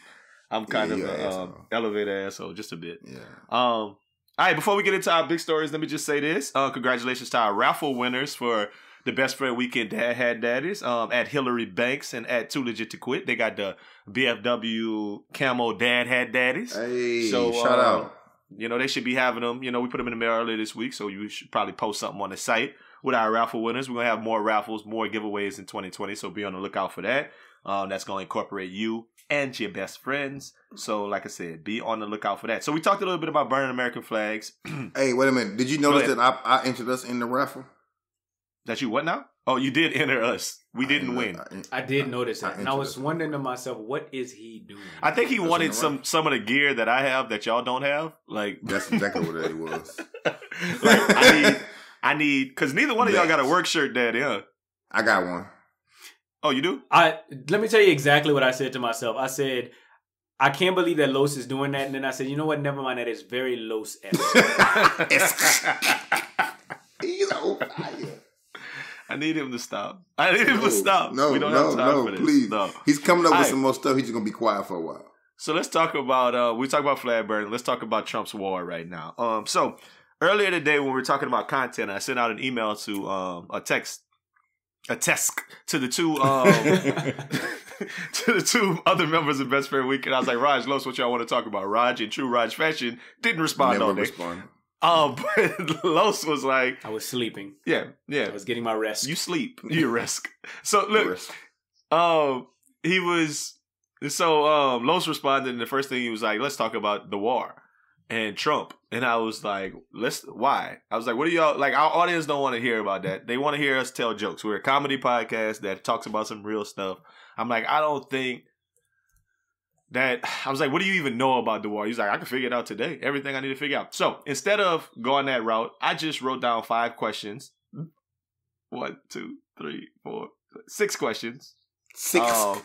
I'm kind Yeah, of an um, elevator asshole, just a bit. Yeah. Um, all right, before we get into our big stories, let me just say this. Uh, congratulations to our raffle winners for the Best Friend Weekend Dad Hat Daddies um, at Hillary Banks and at Too Legit to Quit. They got the BFW Camo Dad Hat Daddies. Hey, So, shout uh, out. You know, they should be having them. You know, we put them in the mail earlier this week, so you should probably post something on the site with our raffle winners. We're going to have more raffles, more giveaways in 2020, so be on the lookout for that. Um, that's going to incorporate you and your best friends. So, like I said, be on the lookout for that. So, we talked a little bit about burning American flags. Hey, wait a minute. Did you notice that I, I entered us in the raffle? that you what now? Oh, you did enter us. We didn't win. I did notice that, I and I was wondering to myself, what is he doing? I think he That's wanted the some some of the gear that I have that y'all don't have. Like, That's exactly what it was. like I need, I need, because neither one of y'all got a work shirt, daddy, huh? I got one. Oh, you do? I let me tell you exactly what I said to myself. I said, I can't believe that Los is doing that, and then I said, you know what? Never mind. That is very Los esque. He's on fire. I need him to stop. I need him No, to stop. No, we don't no, have time no, for this. please. No. He's coming up with Alright. some more stuff. He's just gonna be quiet for a while. So let's talk about uh we talk about flag burning. Let's talk about Trump's war right now. Um so earlier today when we were talking about content, I sent out an email to um a text a text to the two um to the two other members of Best Friend Weekend. I was like, Rog, Los, what y'all want to talk about? Rog in true Rog fashion didn't respond Never all day. responded. Um, but Los was like, I was sleeping. yeah, yeah. I was getting my rest. you sleep, you risk. So look, Risk. um, he was so um Los responded, and the first thing he was like, "Let's talk about the war and Trump." And I was like, "Let's why?" I was like, "What do y'all like?" Our audience don't want to hear about that. They want to hear us tell jokes. We're a comedy podcast that talks about some real stuff. I'm like, I don't think that. I was like, "What do you even know about the war?" He's like, "I can figure it out today. Everything I need to figure out." So instead of going that route, I just wrote down five questions. One, two, three, four, six questions. Six. Um,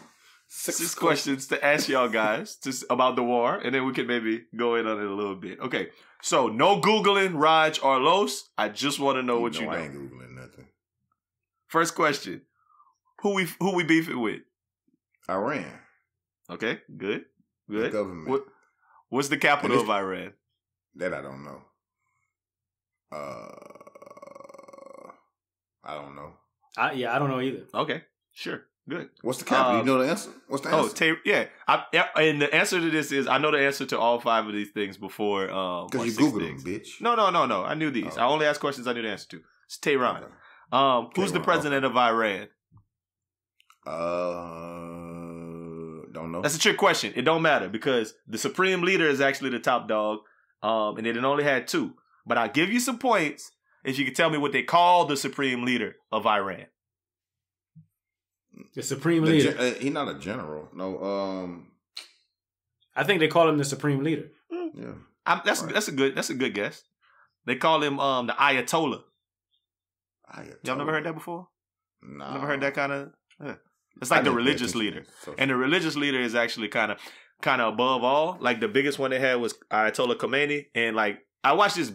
six, questions to ask y'all guys to, about the war, and then we can maybe go in on it a little bit. Okay, so no googling Rog or Los. I just want to know what you know. know. I ain't googling nothing. First question: Who we who we beefing with? Iran. Okay, good, The good. government. What what's the capital of Iran? That I don't know. Uh, I don't know. I, yeah, I don't know either. Okay, sure, good. What's the capital? Um, you know the answer? What's the Oh, answer? Tay- yeah. I, and the answer to this is I know the answer to all five of these things before. Um, Because or you Googled things. them, bitch. No, no, no, no. I knew these. Oh. I only asked questions I knew the answer to. It's Tehran. Okay. Um, who's the Tehran, president of Iran? Uh, don't know. That's a trick question. It don't matter because the supreme leader is actually the top dog. Um, and it only had two. But I'll give you some points if you can tell me what they call the supreme leader of Iran. The supreme The leader. gen- uh, he not a general. No. Um. I think they call him the supreme leader. Yeah. I'm, that's Right. that's a good that's a good guess. They call him um the Ayatollah. I Y'all never heard that before? Nah. Never heard that kind of. It's I like the religious leader. to social- And the religious leader is actually kind of kind of above all. Like the biggest one they had was Ayatollah Khomeini, and like I watched this.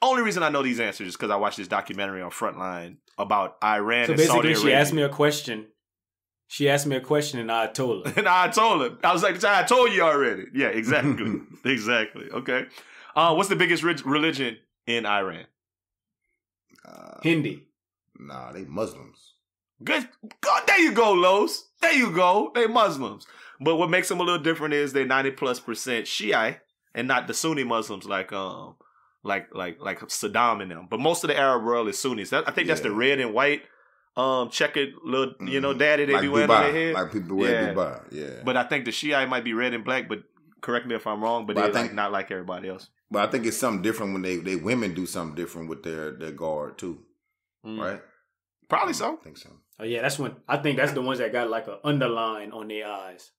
Only reason I know these answers is because I watched this documentary on Frontline about Iran So and Saudi basically, Arabia. she asked me a question. She asked me a question, and I told her. and I told her. I was like, "I told you already." Yeah, exactly, exactly. Okay, uh, what's the biggest re- religion in Iran? Uh, Hindi. nah, they Muslims. Good. God, there you go, Los. There you go. They Muslims. But what makes them a little different is they're ninety plus percent Shiite and not the Sunni Muslims like um like like like Saddam and them. But most of the Arab world is Sunnis. That, I think that's the red and white um checkered little you know Mhm. daddy they like be wearing on their head. Like people wear Yeah. Dubai. Yeah. but I think the Shiite might be red and black. But correct me if I'm wrong. But, But I they're like think- not like everybody else. But I think it's something different when they they women do something different with their their guard too, Mm. right? Probably I so. think so. Oh yeah, that's when I think that's the ones that got like an underline on their eyes.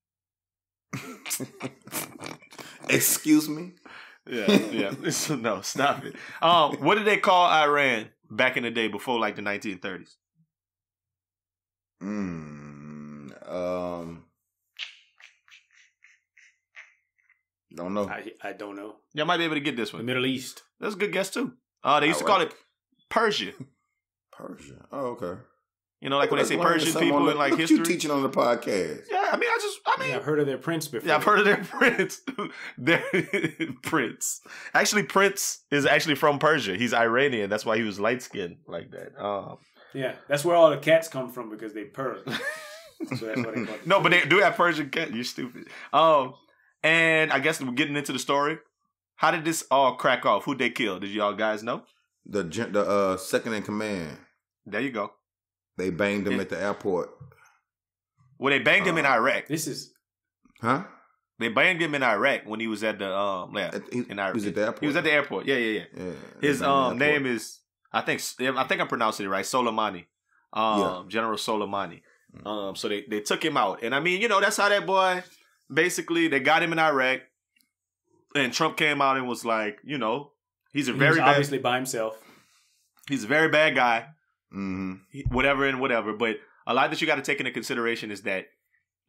Excuse me. Yeah, yeah. no, stop it. Um, what did they call Iran back in the day before like the 1930s? Mm, um, don't know. I I don't know. Y'all might be able to get this The one. Middle East. That's a good guess too. Uh, they used to call it Persia. Persia. Oh, okay. You know, like when they say Persian people the- in like look at history. You teaching on the podcast. Yeah, I mean, I just, I Yeah, mean, I've heard of their prince before. yeah, I've heard of their prince. their prince. Actually, Prince is actually from Persia. He's Iranian. That's why he was light skinned like that. Um, Yeah, that's where all the cats come from because they purr. so that's why they call it. no, but they do have Persian cat. You're stupid. Um, and I guess we're getting into the story. How did this all crack off? Who they killed? Did y'all guys know? The the uh, second in command. There you go. They banged him Yeah. at the airport. Well, they banged him in Uh, Iraq. This is Huh? They banged him in Iraq when he was at the um. Yeah, At- he, in Iraq. he was at the airport. He was at the airport. Yeah, yeah, yeah. Yeah. His um name is I think I think I'm pronouncing it right. Soleimani. Um, Yeah. General Soleimani. Mhm. Um, so they they took him out, and I mean, you know, that's how that boy. Basically, they got him in Iraq, and Trump came out and was like, you know, he's a he very was bad, obviously by himself. he's a very bad guy. Mhm. he- whatever and whatever. But a lot that you got to take into consideration is that,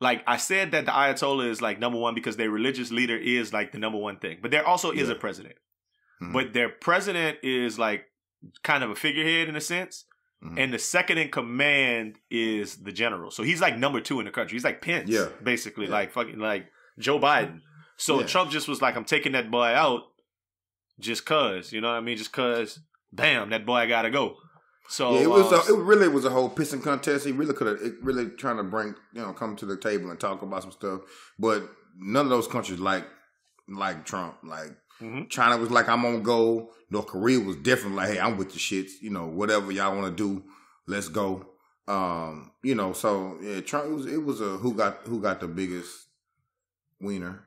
like I said, that the Ayatollah is like number one because their religious leader is like the number one thing. But there also is Yeah. a president. Mhm. But their president is like kind of a figurehead in a sense. Mhm. And the second in command is the general. So he's like number two in the country. He's like Pence, Yeah. basically, Yeah. like fucking like Joe Biden. So Yeah. Trump just was like, I'm taking that boy out just cause. You know what I mean? Just cause, bam, that boy got to go. So Yeah, it was. uh, A, it really was a whole pissing contest. He really could have. It really trying to bring you know come to the table and talk about some stuff. But none of those countries like like Trump. Like Mhm. China was like I'm on go. North Korea was different. Like hey, I'm with the shits. You know whatever y'all want to do, let's go. Um, you know so yeah, Trump. It was, it was a who got who got the biggest wiener.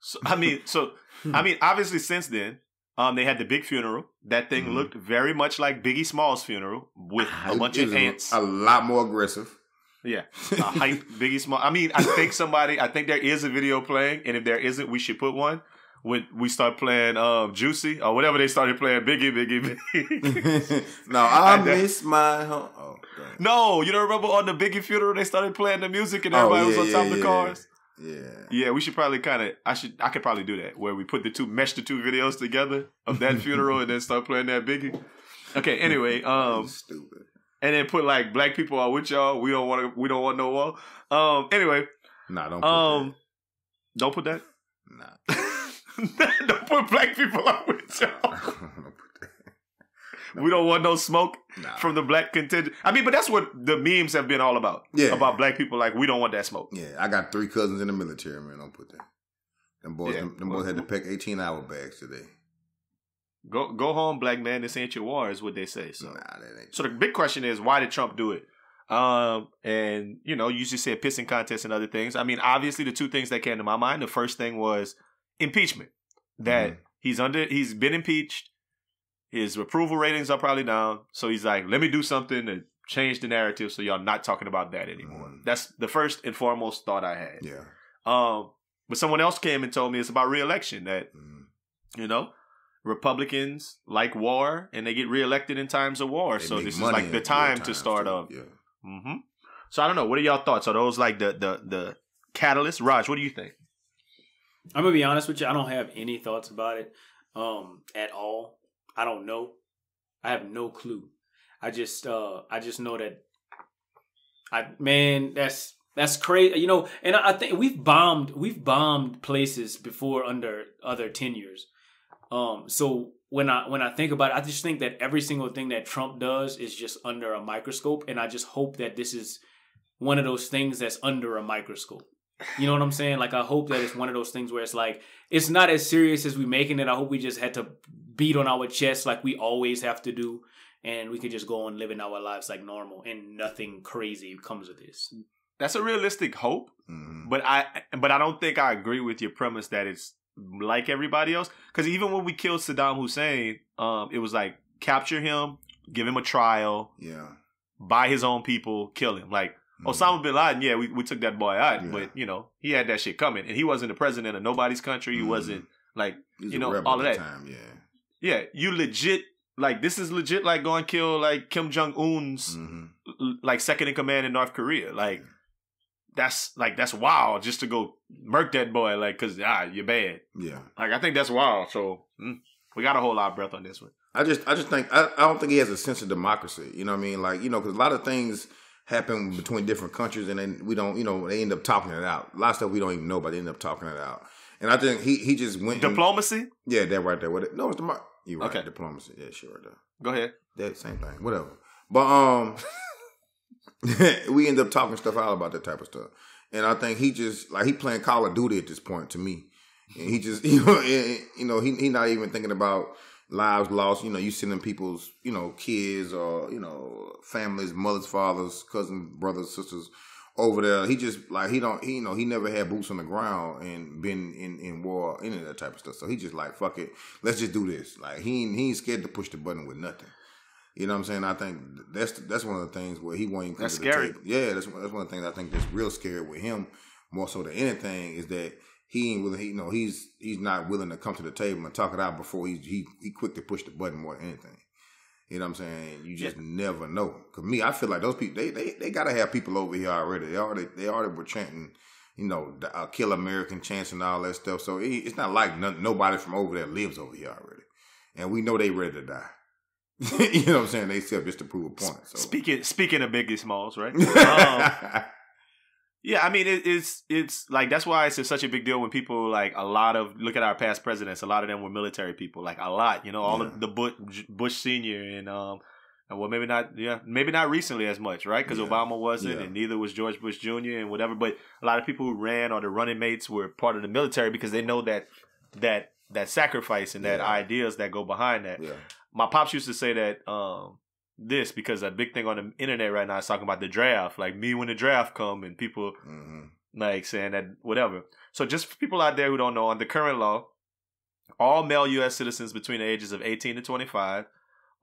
So, I mean, so I mean, obviously, since then, um, they had the big funeral. That thing Mhm. looked very much like Biggie Smalls' funeral with a bunch of ants. A, lot more aggressive. yeah, a hype Biggie Small. I mean, I think somebody. I think there is a video playing, and if there isn't, we should put one. When we start playing um, Juicy or whatever they started playing, Biggie, Biggie, Biggie. no, I And that- miss my home. Oh, no, you don't remember on the Biggie funeral they started playing the music and Oh, everybody was on top yeah, of the yeah. cars. Yeah. Yeah, we should probably kind of. I should. I could probably do that where we put the two mesh the two videos together of that funeral and then start playing that Biggie. Okay. Anyway, um, stupid. and then put like black people are with y'all. We don't want to. We don't want no war. Um. Anyway, Nah, don't put um, don't put that. that. Nah. don't put black people are with y'all. Don't put that. We don't want no smoke Nah. from the black contingent. I mean, but that's what the memes have been all about. Yeah. About black people, like we don't want that smoke. Yeah, I got three cousins in the military, man. Don't put that. Them boys, Yeah. them, them boys had to pack 18 hour bags today. Go go home, black man. This ain't your war, is what they say. So. Nah. So the big question is, why did Trump do it? Um, and you know, you just said pissing contest and other things. I mean, obviously, the two things that came to my mind. The first thing was impeachment. That Mhm. he's under, he's been impeached. His approval ratings are probably down. So he's like, let me do something to change the narrative, so y'all not talking about that anymore. Mhm. That's the first and foremost thought I had. Yeah. Um, but someone else came and told me it's about reelection. That Mm. you know, Republicans like war and they get reelected in times of war. They so this is like the time to start too. up. Yeah. Mm-hmm. So I don't know. What are y'all thoughts? Are those like the the the catalyst? Rog, what do you think? I'm gonna be honest with you. I don't have any thoughts about it um, at all. I don't know. I have no clue. I just uh, I just know that I man, that's that's crazy. You know, and I think we've bombed we've bombed places before under other tenures. Um, so when I when I think about it, I just think that every single thing that Trump does is just under a microscope, and I just hope that this is one of those things that's under a microscope. You know what I'm saying? Like I hope that it's one of those things where it's like it's not as serious as we making it. I hope we just had to beat on our chest like we always have to do, and we could just go on living our lives like normal, and nothing crazy comes of this. That's a realistic hope, Mhm. but I but I don't think I agree with your premise that it's like everybody else. Because even when we killed Saddam Hussein, um, it was like capture him, give him a trial, Yeah. buy his own people, kill him. Like. Osama bin Laden, yeah, we, we took that boy out, Yeah. but you know he had that shit coming, and he wasn't the president of nobody's country. He Mhm. wasn't like He was you know, all of that. Time, yeah. yeah, you legit like this is legit like going kill like Kim Jong Un's hmm like second in command in North Korea. Like that's like that's wild just to go murk that boy like because ah you're bad. Yeah. Like I think that's wild. So mm, we got a whole lot of breath on this one. I just, I just think, I, I don't think he has a sense of democracy. You know what I mean? Like, you know, because a lot of things happen between different countries, and then we don't, you know, they end up talking it out. A lot of stuff we don't even know, about, they end up talking it out. And I think he he just went. and- Diplomacy. yeah, that right there. What? it- No, it's the you right. Okay. Diplomacy. Yeah, sure. Right there. Go ahead. That same thing. Whatever. But um, we end up talking stuff out about that type of stuff, and I think he just like he playing Call of Duty at this point to me, and he just you know and- you know he he not even thinking about lives lost. You know, you sending people's you know kids or you know families, mothers, fathers, cousins, brothers, sisters over there. He just like he don't he you know he never had boots on the ground and been in in war any of that type of stuff. So he just like fuck it, let's just do this. Like he he ain't scared to push the button with nothing. You know what I'm saying? I think that's that's one of the things where he won't even come That's to the scary. table. Yeah, that's that's one of the things I think that's real scary with him more so than anything is that he ain't willing. He, you know, he's he's not willing to come to the table and talk it out before he he he quick to push the button more than anything. You know what I'm saying? You just never know. Cause me, I feel like those people they they, they gotta have people over here already. They already they already were chanting. You know, the, uh, kill American chants and all that stuff. So it, it's not like none, nobody from over there lives over here already, and we know they ready to die. you know what I'm saying? They still just to prove a point. So. Speaking speaking of Biggie Smalls, right? um, Yeah, I mean it, it's it's like that's why it's such a big deal when people like a lot of look at our past presidents. A lot of them were military people, like a lot. You know, all Yeah. of the Bush, Bush senior and um, and well maybe not yeah maybe not recently as much right because Yeah. Obama wasn't Yeah. and neither was George Bush Jr. and whatever. But a lot of people who ran or the running mates were part of the military because they know that that that sacrifice and that ideas that go behind that my pops used to say that um this because a big thing on the internet right now is talking about the draft. Like me when the draft come and people hmm like saying that whatever. So just for people out there who don't know on the current law all male u.s citizens between the ages of 18 to 25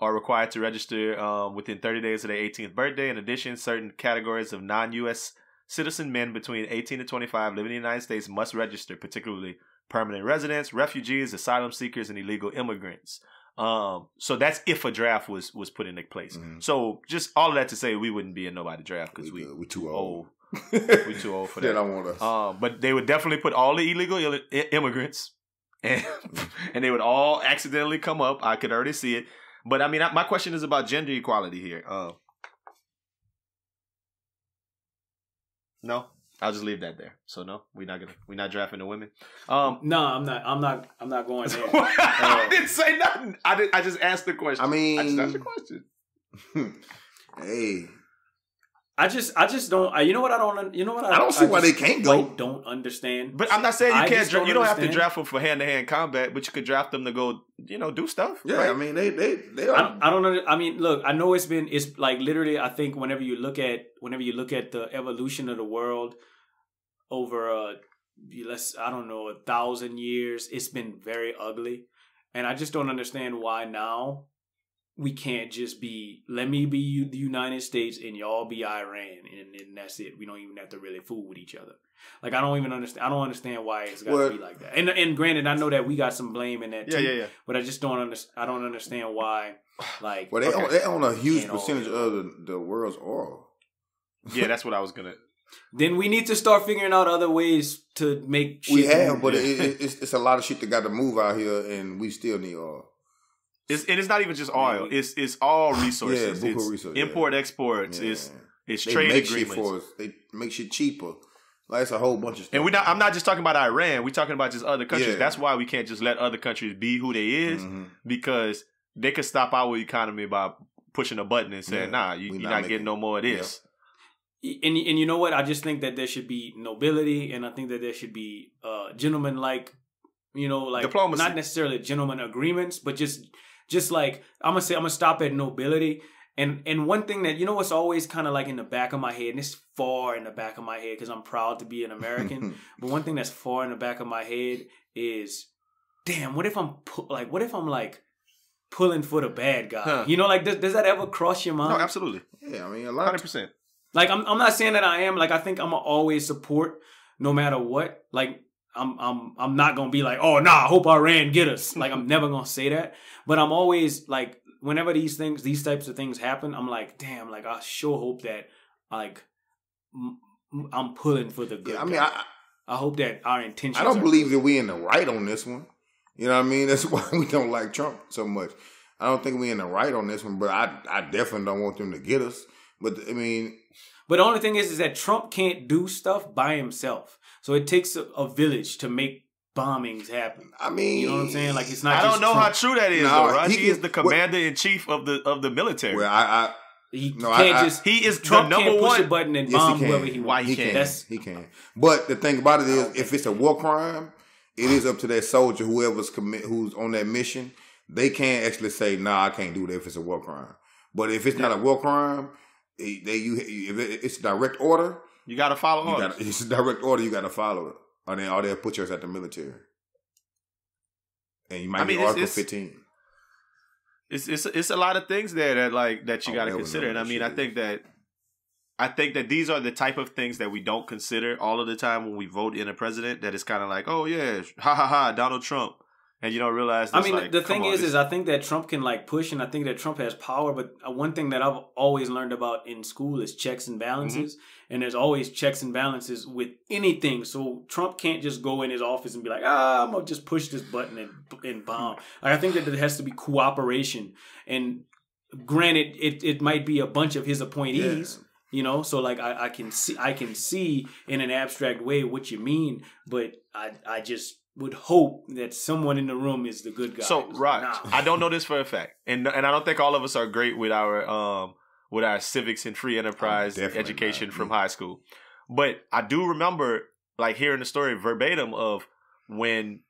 are required to register um, within 30 days of their 18th birthday. In addition certain categories of non-u.s citizen men between 18 to 25 living in the united states must register particularly permanent residents refugees asylum seekers and illegal immigrants um, so that's if a draft was was put into place. Mhm. So just all of that to say, we wouldn't be in nobody draft because we, we, we too old. old. We too old for They that. don't want us. Um, but they would definitely put all the illegal Ill- immigrants, and and they would all accidentally come up. I could already see it. But I mean, I, my question is about gender equality here. Um, no, I'll just leave that there. So no, we're not gonna we're not drafting the women. Um, No, I'm not. I'm not. I'm not going there. I didn't say nothing. I did, I just asked the question. I mean, I just asked the question. hey, I just, I just don't. I, you know what? I don't. You know what? I don't see why they can't go. Don't understand. But I'm not saying you I can't. Dra- don't you don't have to draft them for hand to hand combat, but you could draft them to go, you know, do stuff. yeah, right? I mean they they they I are. don't, I don't know. I mean, look, I know it's been. It's like literally. I think whenever you look at, whenever you look at the evolution of the world over uh, a, let's I don't know a thousand years, it's been very ugly, and I just don't understand why now we can't just be let me be you, the United States and y'all be Iran and, and that's it. We don't even have to really fool with each other. Like I don't even understand. I don't understand why it's got to be like that. And and granted, I know that we got some blame in that yeah, too. yeah, yeah. But I just don't understand. I don't understand why. Like, Well, they Okay. own, they own a huge percentage be of the, the world's oil. Yeah, that's what I was gonna. then we need to start figuring out other ways to make. Shit We have, but it, it, it's it's a lot of shit that got to move out here, and we still need oil. It's and it's not even just oil. Maybe. It's it's all resources. Yeah, buku it's resource, yeah. import exports. Yeah. It's it's they trade make agreements. for us. They make shit cheaper. Like it's a whole bunch of stuff. And we not. I'm not just talking about Iran. We're talking about just other countries. Yeah. That's why we can't just let other countries be who they is Mhm. because they could stop our economy by pushing a button and saying, Yeah. "Nah, you, you're not not, getting no more of this." and and you know what? I just think that there should be nobility, and I think that there should be uh gentlemen like, you know, like Diplomacy. not necessarily gentlemen agreements, but just just like I'm gonna say, I'm gonna stop at nobility. And and one thing that you know what's always kind of like in the back of my head, and it's far in the back of my head because I'm proud to be an American. But one thing that's far in the back of my head is, damn, what if I'm pu- like, what if I'm like pulling for the bad guy? Huh. You know, like does, does that ever cross your mind? No, absolutely, yeah, I mean a lot. hundred Of, percent. Like I'm, I'm not saying that I am. Like I think I'm gonna always support, no matter what. Like I'm, I'm, I'm not gonna be like, oh nah, I hope Iran get us. Like I'm never gonna say that. But I'm always like, whenever these things, these types of things happen, I'm like, damn, like I sure hope that, like, m- I'm pulling for the good. yeah, I mean, guy. I, I hope that our intentions. I don't believe that we in the right on this one. You know what I mean? That's why we don't like Trump so much. I don't think we in the right on this one, but I I definitely don't want them to get us. But I mean, But the only thing is, is that Trump can't do stuff by himself. So it takes a, a village to make bombings happen. I mean, You know what I'm saying? Like it's not. I don't know Trump. how true that is, No, though, Rog. he He, is the commander in chief of the of the military. Well, I, He No, can't I- I- just. he is Trump the number can't push one. a button and I yes, bomb he can. whoever he Why wants. he he can't? can. That's- he can. But the thing about it is, if it's a war crime, it is up to that soldier, whoever's commit, who's on that mission. They can't actually say, "Nah, I can't do that if it's a war crime." But if it's not a war crime, they, they you if it's a direct order. You got to follow You orders. got it's a direct order. You got to follow it, or then or they'll put you at the military, and you might I mean, get it's- Article it's- fifteen. it's it's it's a lot of things there that like that you Oh, got to consider. And I mean, I shit. think that I think that these are the type of things that we don't consider all of the time when we vote in a president. That is kind of like, oh yeah, ha ha ha, Donald Trump, and you don't realize. I mean, like, the thing on, is, this- is I think that Trump can like push, and I think that Trump has power. But uh, one thing that I've always learned about in school is checks and balances, Mm-hmm. And there's always checks and balances with anything. So Trump can't just go in his office and be like, ah, I'm gonna just push this button and and bomb. Like, I think that there has to be cooperation. And granted, it it might be a bunch of his appointees. You know, so like I, I can see I can see in an abstract way what you mean, but I I just would hope that someone in the room is the good guy. So, Rog, Nah. I don't know this for a fact, and and I don't think all of us are great with our um with our civics and free enterprise Oh, education not. from high school. But I do remember like hearing the story verbatim of when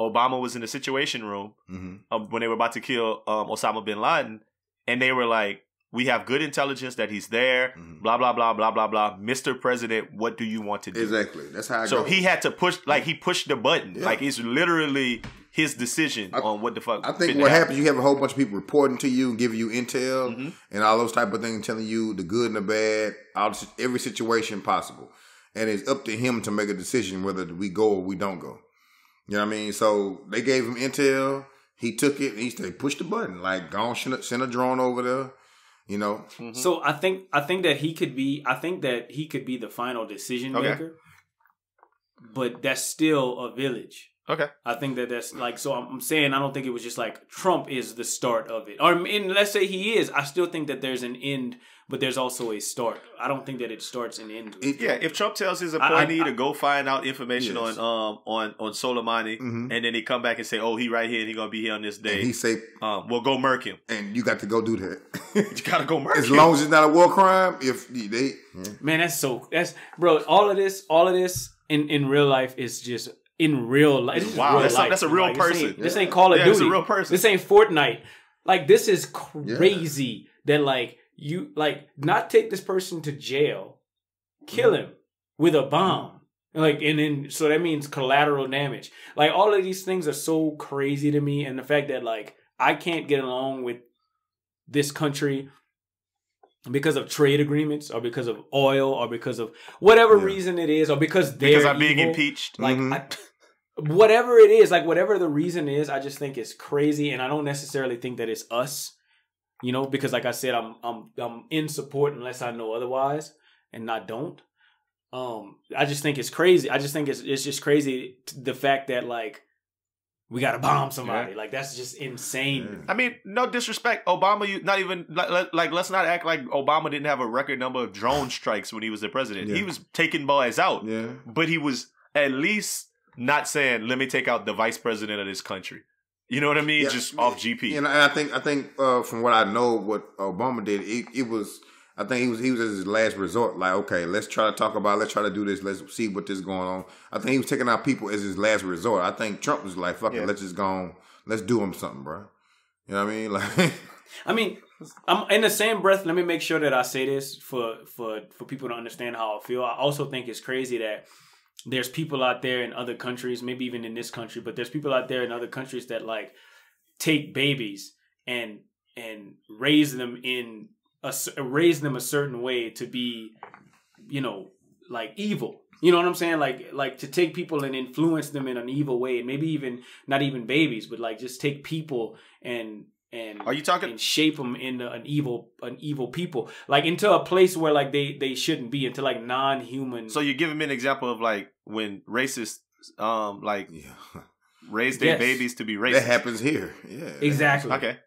Obama was in the Situation Room hmm um, when they were about to kill um, Osama bin Laden, and they were like, "We have good intelligence that he's there." Mhm. Blah blah blah blah blah blah. Mister President, what do you want to do? Exactly. That's how. I So go. he had to push, like he pushed the button. Yeah. Like it's literally his decision I- on what the fuck. I think finna what happen. happens, you have a whole bunch of people reporting to you and giving you intel Mhm. and all those type of things, telling you the good and the bad, all the, every situation possible, and it's up to him to make a decision whether we go or we don't go. You know what I mean? So they gave him intel. He took it. and He said, "Push the button. Like, go on, send a, drone over there." You know, So I think I think that he could be I think that he could be the final decision Okay. maker. But that's still a village. Okay. I think that that's like so. I'm I'm saying I don't think it was just like Trump is the start of it, or and let's say he is. I still think that there's an end, but there's also a start. I don't think that it starts and ends. with It- Yeah, if Trump tells his I- I- appointee I- to go find out information Yes. on um on on Soleimani, Mhm. and then he come back and say, "Oh, he right here, and he gonna be here on this and day," he say, um, we'll go murk him. and you got to go do that. You gotta go murk as him. long as it's not a war crime, if they, Man, that's so that's bro. All of this, all of this in in real life is just in real life. This Wow, real that's a- that's a real Like, this person. ain't- This ain't Call of Yeah, Duty. it's a real person. This ain't Fortnite. Like this is crazy that like you like not take this person to jail, kill Mm-hmm. him with a bomb. Like and then so that means collateral damage. Like all of these things are so crazy to me, and the fact that like I can't get along with this country because of trade agreements or because of oil or because of whatever Yeah. reason it is or because they're because I'm being impeached. Like Mhm. I, whatever it is, like whatever the reason is, I just think it's crazy, and I don't necessarily think that it's us, you know, because like I said, I'm I'm I'm in support unless I know otherwise, and I don't. Um, I just think it's crazy. I just think it's it's just crazy the fact that like we got to bomb somebody. Like that's just insane. I mean, no disrespect, Obama. You not even like, like, like let's not act like Obama didn't have a record number of drone strikes when he was the president. Yeah. He was taking boys out, yeah, but he was at least not saying, "Let me take out the vice president of this country." You know what I mean? Yeah. Just off GP. And, I- and I think I think uh, from what I know, what Obama did, it, it was. I think he was he was at his last resort. Like, okay, let's try to talk about. it. Let's try to do this. Let's see what this going on. I think he was taking out people as his last resort. I think Trump was like, "Fuck Yeah. it, let's just go on. Let's do him something, bro." You know what I mean? Like, I mean, I'm in the same breath. Let me make sure that I say this for for for people to understand how I feel. I also think it's crazy that there's people out there in other countries, maybe even in this country, but there's people out there in other countries that like take babies and and raise them in a cer- raise them a certain way to be, you know, like evil. You know what I'm saying? Like like to take people and influence them in an evil way, and maybe even not even babies, but like just take people and and Are you talking? and shape them into an evil an evil people like into a place where like they they shouldn't be into like non-human So you're giving me an example of like when racists, um, like yeah, raise their Yes. babies to be racist. that happens here. Yeah, exactly Okay,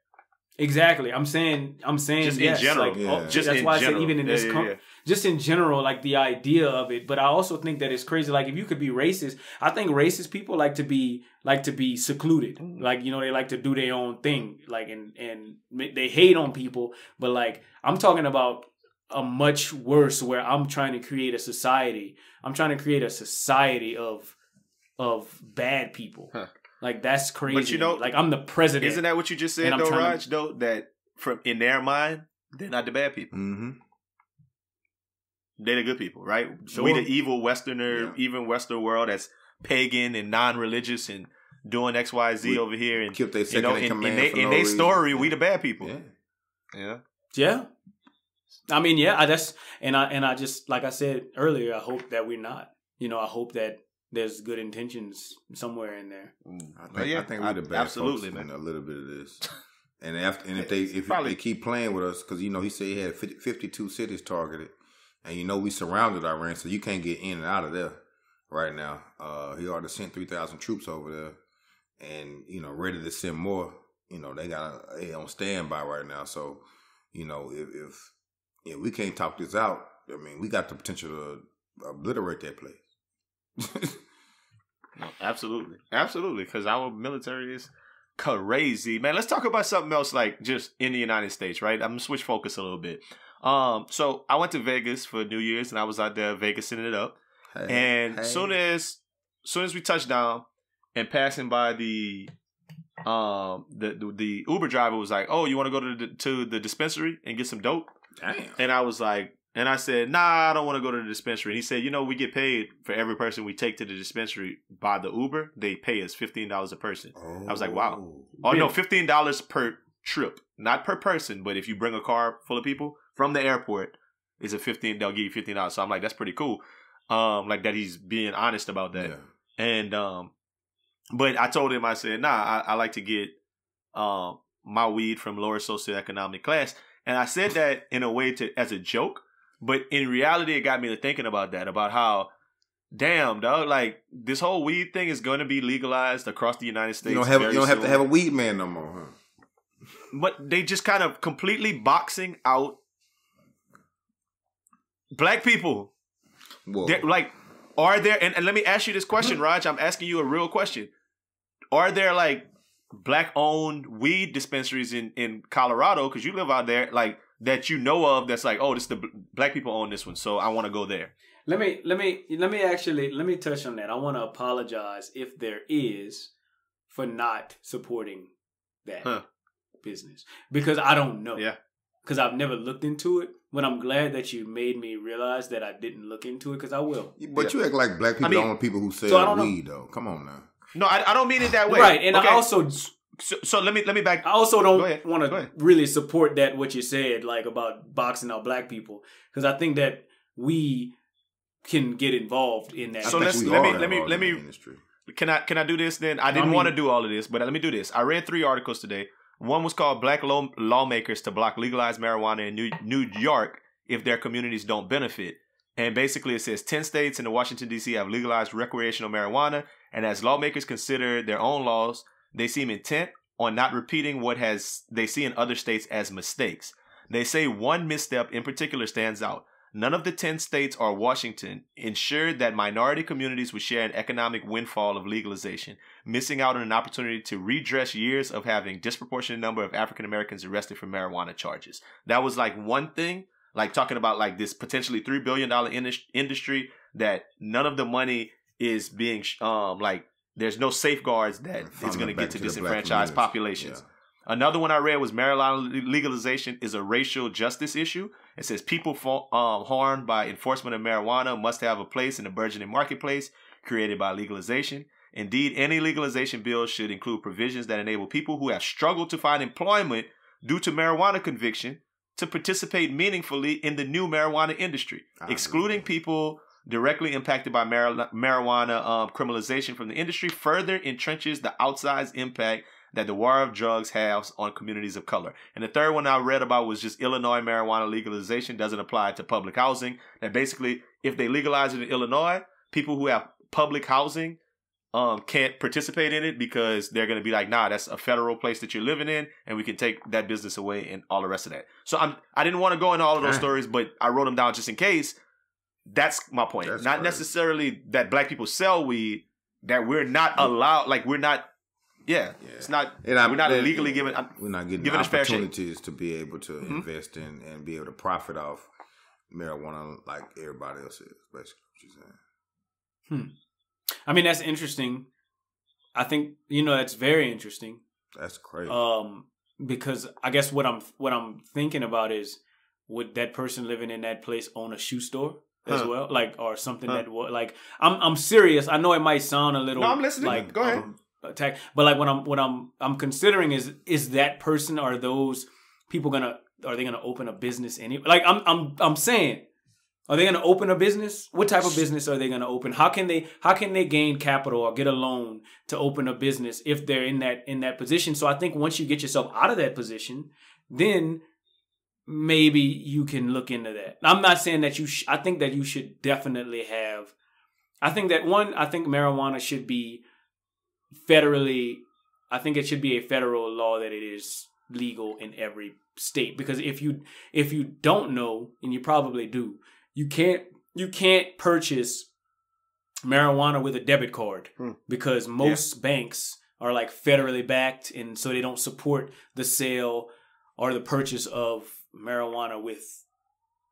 exactly i'm saying i'm saying just yes, in general. like, Yeah. oh, Just that's in why i general. said even in Yeah, this yeah, com- just in general like the idea of it but i also think that it's crazy like if you could be racist i think racist people like to be like to be secluded Mm. like you know they like to do their own thing like and and they hate on people but like i'm talking about a much worse where i'm trying to create a society i'm trying to create a society of of bad people Huh. Like that's crazy But you know- like i'm the president Isn't that what you just said, And I'm though, trying to- Though that from in their mind, they're not the bad people. hmm They're the good people, right? Sure. We the evil Westerner, Yeah. even Western world that's pagan and non-religious and doing X, Y, Z We over here, and Killed their you second know, in in, command in, they, for in no their reason. story, Yeah. we the bad people. Yeah. Yeah. Yeah. I mean, yeah, I that's and I and I just like I said earlier, I hope that we're not. You know, I hope that there's good intentions somewhere in there. I think, yeah, I think we're the I- bad absolutely, folks man. in a little bit of this. And after, and if they if Probably- they keep playing with us, because you know he said he had 50, 52 cities targeted, and you know we surrounded Iran, so you can't get in and out of there right now. Uh, he already sent three thousand troops over there, and you know ready to send more. You know they got they on standby right now, so you know if if if we can't talk this out, I mean, we got the potential to obliterate that place. No, absolutely, absolutely, because our military is crazy, man. Let's talk about something else, like just in the United States, right? I'm gonna switch focus a little bit. Um, so I went to Vegas for New Year's, and I was out there Vegas sending it up. Hey, And hey. soon as soon as we touched down and passing by the um the the, the Uber driver was like, "Oh, you want to go to the to the dispensary and get some dope?" damn, And I was like, and I said, "Nah, I don't want to go to the dispensary." And he said, "You know, we get paid for every person we take to the dispensary by the Uber. They pay us fifteen dollars a person." I was like, wow. Oh no, fifteen dollars per trip, not per person. But if you bring a car full of people from the airport, it's a fifteen. They'll give you fifteen dollars. So I'm like, that's pretty cool. Um, like that he's being honest about that. Yeah. And um, but I told him, I said, nah, I, I like to get um my weed from lower socioeconomic class, and I said that in a way to as a joke, but in reality, it got me to thinking about that, about how. Damn, dog! Like this whole weed thing is going to be legalized across the United States. You don't have you don't have to have a weed man no more, huh? but they just kind of completely boxing out black people. Like, are there? And, and let me ask you this question, mm-hmm. Rog. I'm asking you a real question. Are there like black-owned weed dispensaries in in Colorado? Because you live out there, like that you know of. That's like, oh, this the black people own this one, so I want to go there. Let me let me let me actually let me touch on that. I want to apologize if there is for not supporting that Huh. business because I don't know. Yeah. Because I've never looked into it. But I'm glad that you made me realize that I didn't look into it because I will. But you act like black people I mean- the only people who sell So I don't know. weed, though. Come on now. No, I, I don't mean it that way. Right, and Okay, I also so, so let me let me back. I also don't want to really support that what you said like about boxing out black people because I think that we can get involved in that. I So let's- let me- let me- let in the me- Can I can I do this then? I didn't mean- want to do all of this, but let me do this. I read three articles today. One was called "Black Law- Lawmakers to Block Legalized Marijuana in New, New York if Their Communities Don't Benefit," and basically it says ten states and the Washington D.C. have legalized recreational marijuana, and as lawmakers consider their own laws, they seem intent on not repeating what has they see in other states as mistakes. They say one misstep in particular stands out. None of the 10 states or Washington ensured that minority communities would share an economic windfall of legalization, missing out on an opportunity to redress years of having disproportionate number of African Americans arrested for marijuana charges. That was like one thing, like talking about like this potentially 3 billion dollar industry that none of the money is being um like there's no safeguards that it's going to get to black disenfranchised populations. Yeah. Another one I read was marijuana legalization is a racial justice issue. It says people um, harmed by enforcement of marijuana must have a place in the burgeoning marketplace created by legalization. Indeed, any legalization bill should include provisions that enable people who have struggled to find employment due to marijuana conviction to participate meaningfully in the new marijuana industry, I excluding people directly impacted by mar- marijuana um, criminalization from the industry further entrenches the outsized impact that the war of drugs has on communities of color. And the third one I read about was just Illinois marijuana legalization doesn't apply to public housing. That basically, if they legalize it in Illinois, people who have public housing um, can't participate in it because they're going to be like, nah, that's a federal place that you're living in, and we can take that business away and all the rest of that. So I'm I didn't want to go into all of those stories, but I wrote them down just in case. That's my point. That's not crazy. necessarily that black people sell weed, that we're not allowed, like we're not. Yeah, Yeah. it's not. And I- we're not legally given. We're not getting Given a fair shake. opportunities to be able to Mhm. invest in and be able to profit off marijuana like everybody else is. Basically, what you're saying. I mean, that's interesting. I think you know that's very interesting. That's crazy. Um, because I guess what I'm what I'm thinking about is would that person living in that place own a shoe store as Huh. well, like or something Huh. that like I'm I'm serious. I know it might sound a little No, I'm listening. like Go ahead. um, attack, but like what I'm what I'm I'm considering is is that person are those people gonna are they gonna open a business any like I'm I'm I'm saying. Are they going to open a business? What type of business are they going to open? How can they how can they gain capital or get a loan to open a business if they're in that in that position? So I think once you get yourself out of that position, then maybe you can look into that. I'm not saying that you sh- I think that you should definitely have I think that one I think marijuana should be federally I think it should be a federal law that it is legal in every state because if you if you don't know and you probably do you can't you can't purchase marijuana with a debit card Hmm. because most banks are like federally backed and so they don't support the sale or the purchase of marijuana with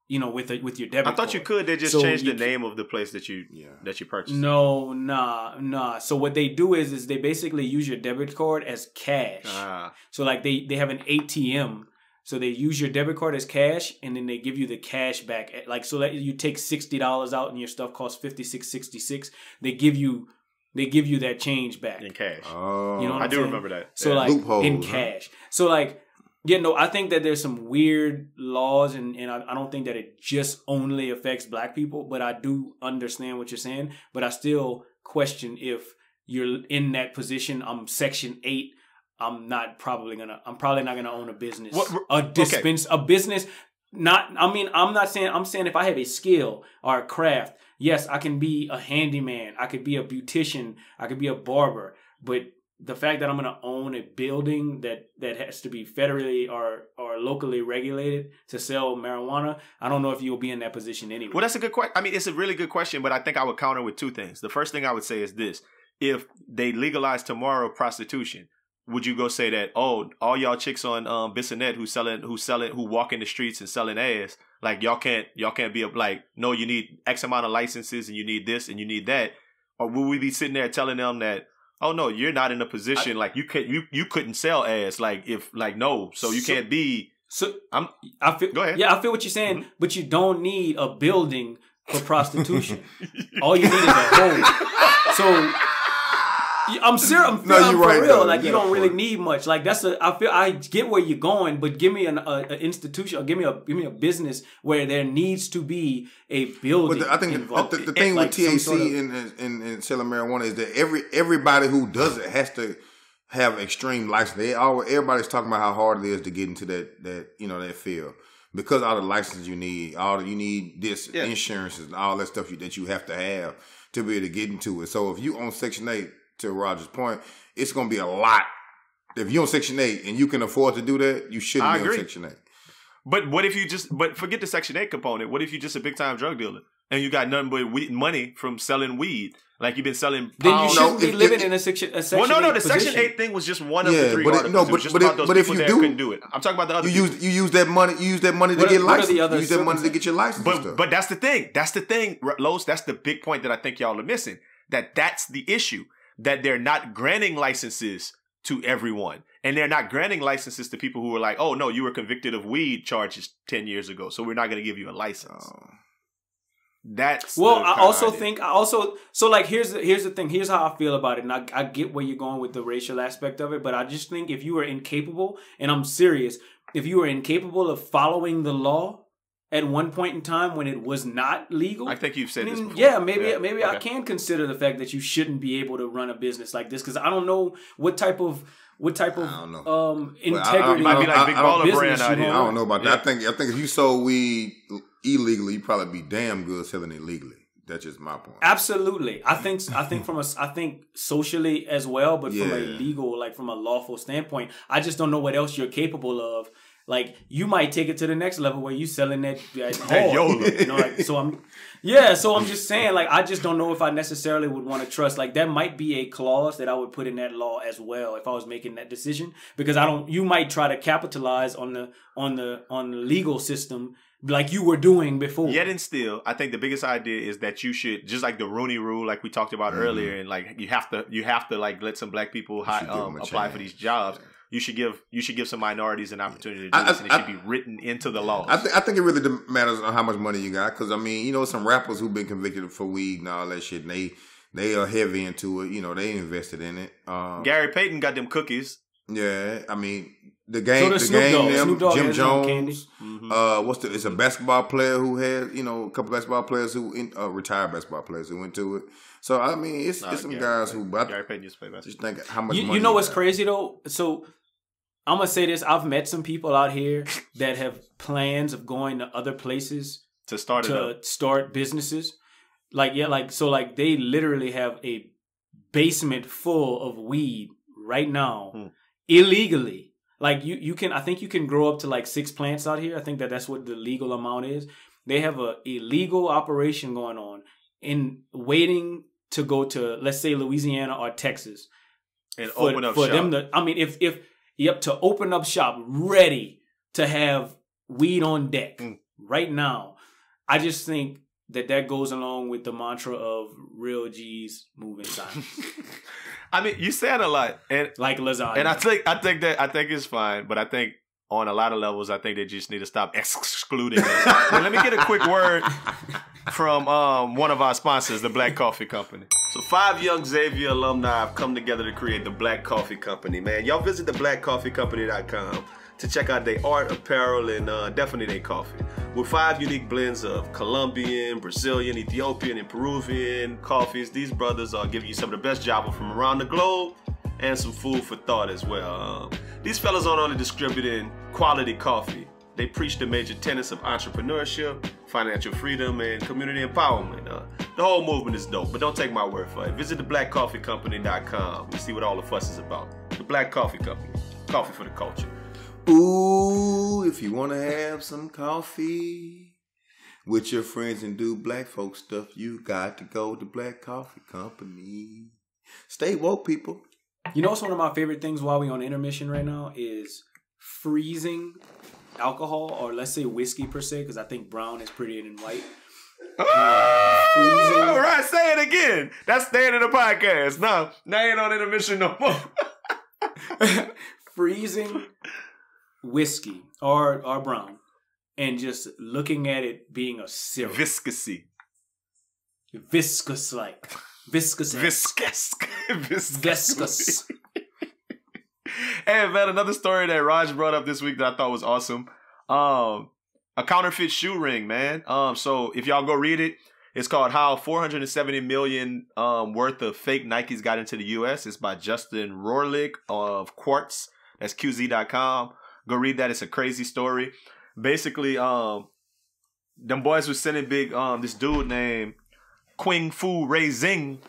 you know with a, with your debit I thought you could. They just So changed the name of the place that you Yeah. that you purchased. No, nah, nah. So what they do is is they basically use your debit card as cash. Ah, So like they they have an ATM. So they use your debit card as cash, and then they give you the cash back. At, like so that you take sixty dollars out, and your stuff costs fifty six sixty six. They give you they give you that change back. in cash. Oh, You know what I I'm do saying? remember that. So Yeah. like Loopholes, in huh? cash. So like yeah, no, I think that there's some weird laws, and and I, I don't think that it just only affects black people, but I do understand what you're saying. But I still question if you're in that position. I'm Section Eight. I'm not probably gonna. I'm probably not gonna own a business. What- a dispense a business. Not. I mean, I'm not saying. I'm saying if I have a skill or a craft, yes, I can be a handyman. I could be a beautician. I could be a barber. But the fact that I'm going to own a building that that has to be federally or or locally regulated to sell marijuana, I don't know if you'll be in that position anyway. Well, that's a good question. I mean, it's a really good question, but I think I would counter with two things. The first thing I would say is this: if they legalize tomorrow prostitution, would you go say that? Oh, all y'all chicks on um, Bissonnet who selling, who selling, who walk in the streets and selling ass, like y'all can't, y'all can't be a, like, no, you need X amount of licenses and you need this and you need that, or will we be sitting there telling them that? Oh no, you're not in a position like you could you you couldn't sell ass like if like no, so you So- can't be. so I'm I feel Go ahead. Yeah, I feel what you're saying, Mhm. but you don't need a building for prostitution. All you need is a hole. So I'm serious. I'm, No, I'm you're for right, real. though. Like You you don't really point. need much. Like that's a. I feel I get where you're going, but give me an a, a institution or give me a give me a business where there needs to be a building. But the, I think the, involved. the, the It- thing like with THC sort of- and, and, and selling marijuana is that every everybody who does it has to have extreme license. They all everybody's talking about how hard it is to get into that that you know that field because all the licenses you need, all the, you need this Yeah. insurances and all that stuff you, that you have to have to be able to get into it. So if you own Section Eight, to Roger's point, it's going to be a lot. If you own Section Eight and you can afford to do that, you shouldn't I be on. Section Eight. But what if you just but forget the Section Eight component? What if you're just a big time drug dealer and you got nothing but weed, money from selling weed? Like you've been selling. Then you should- shouldn't be if- living if- in a section. A section Well, no, no. eight The Section. Eight thing was just one of Yeah, the three but it- articles. no, it was but- just but about if- those but if people you that do- couldn't do it. I'm talking about the other. You people. use you use that money. You use that money to are- get what are licensed. You use that money to get your license. But stuff. but that's the thing. That's the thing, R- Los. That's the big point that I think y'all are missing. That that's the issue. That they're not granting licenses to everyone, and they're not granting licenses to people who are like, "Oh no, you were convicted of weed charges ten years ago, so we're not going to give you a license." Oh. That's Well, I also think I also so like here's the here's the thing. Here's how I feel about it, and I, I get where you're going with the racial aspect of it, but I just think if you are incapable, and I'm serious, if you are incapable of following the law at one point in time when it was not legal, I think you've said I this. Before. yeah, maybe maybe I can consider the fact that you shouldn't be able to run a business like this because I don't know what type of what type of I don't um Well, I- I- integrity might be I- like Big I don't- Baller business brand you idea. I don't know about that. I think I think if you sold weed illegally, you'd probably be damn good selling it legally. That's just my point. Absolutely, I think I think from a I think socially as well, but from a legal like from a lawful standpoint, I just don't know what else you're capable of. Like you might take it to the next level where you selling that, that hard, you know. Like so, I'm yeah. So I'm just saying, like I just don't know if I necessarily would want to trust. Like that might be a clause that I would put in that law as well if I was making that decision because I don't. You might try to capitalize on the on the on the legal system like you were doing before. Yet and still, I think the biggest idea is that you should just like the Rooney Rule, like we talked about Mhm. earlier, and like you have to you have to like let some black people hi, should give um, them a apply for these jobs. Yeah. You should give you should give some minorities an opportunity to do I- this, and it I- should be written into the law. I think I think it really dem- matters on how much money you got because I mean you know some rappers who've been convicted for weed and all that shit and they they are heavy into it you know they invested in it um, Gary Payton got them cookies. yeah I mean the game does the Snoop game Dogg. them, Snoop Dogg Jim has his own candy. Jones Mhm. uh what's the it's a basketball player who had you know a couple basketball players who in, uh, retired basketball players who went to it so I mean it's, Nah, it's some Gary- guys who but Gary Payton used to play basketball. just think how much You, money you know what's got. crazy though? So I'm gonna say this: I've met some people out here that have plans of going to other places To start to start businesses. Like yeah, like so, like they literally have a basement full of weed right now, Hmm. illegally. Like you, you can. I think you can grow up to like six plants out here. I think that that's what the legal amount is. They have a illegal operation going on in waiting to go to let's say Louisiana or Texas And for, open up for shop. them to. I mean, if if yep to open up shop, ready to have weed on deck Mm. right now. I just think that that goes along with the mantra of real G's moving silence, I mean, you said a lot, and like lasagna. and I think I think that I think it's fine, but I think on a lot of levels, I think they just need to stop excluding us. Let me get a quick word from um, one of our sponsors, the Black Coffee Company. So five young Xavier alumni have come together to create the Black Coffee Company. Man, y'all visit the blackcoffeecompany.com to check out their art, apparel, and uh, definitely their coffee. With five unique blends of Colombian, Brazilian, Ethiopian, and Peruvian coffees, these brothers are giving you some of the best Java from around the globe and some food for thought as well. Um, these fellas aren't only distributing quality coffee, they preach the major tenets of entrepreneurship, financial freedom, and community empowerment. Uh, the whole movement is dope, but don't take my word for it. Visit theblackcoffeecompany.com and see what all the fuss is about. The Black Coffee Company, coffee for the culture. Ooh, if you want to have some coffee with your friends and do black folk stuff, you got to go to Black Coffee Company. Stay woke, people. You know what's one of my favorite things while we on intermission right now is freezing alcohol or let's say whiskey per se because I think brown is prettier than white. Ah, uh, freezing. All right, say it again. That's the end of the podcast. No, now ain't on intermission no more. freezing whiskey or or brown and just looking at it being a syrup. Viscousy. viscous like viscous Viscous. viscous. Hey man, another story that Rog brought up this week that I thought was awesome. Um, a counterfeit shoe ring, man. Um, so if y'all go read it, it's called "How 470 Million um worth of fake Nikes got into the U.S." It's by Justin Rohrlich of Quartz. That's QZ.com. Go read that. It's a crazy story. Basically, um, them boys was sending big um this dude named Quing Fu Ray Zing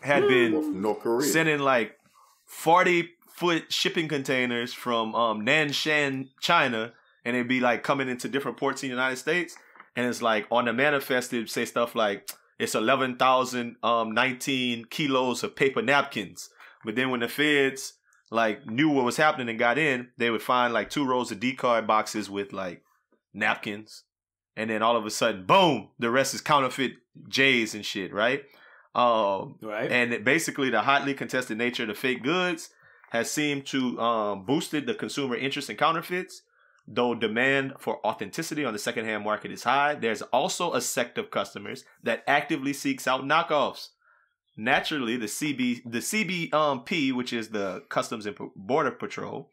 had been North Korea. sending like 40 foot shipping containers from um Nanshan, China, and it'd be like coming into different ports in the United States. And it's like on the manifest, it'd say stuff like it's 11,019 um, kilos of paper napkins. But then when the feds like knew what was happening and got in, they would find like two rows of decoy boxes with like napkins. And then all of a sudden, boom, the rest is counterfeit J's and shit, right? Um, right? and it basically the hotly contested nature of the fake goods has seemed to um, boosted the consumer interest in counterfeits. Though demand for authenticity on the secondhand market is high, there's also a sect of customers that actively seeks out knockoffs. Naturally, the CB the CBP, which is the Customs and Border Patrol,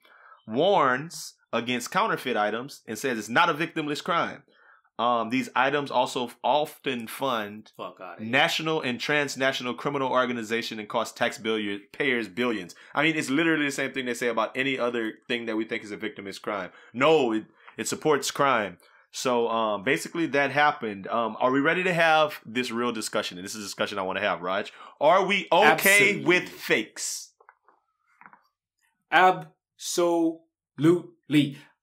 warns against counterfeit items and says it's not a victimless crime. Um, these items also often fund Fuck out of here. national and transnational criminal organization and cost tax taxpayers billions. I mean, it's literally the same thing they say about any other thing that we think is a victimless crime. No, it, it supports crime. So um, basically, that happened. Um, are we ready to have this real discussion? And this is a discussion I want to have, Rog. Are we okay Absolutely. with fakes? Absolutely.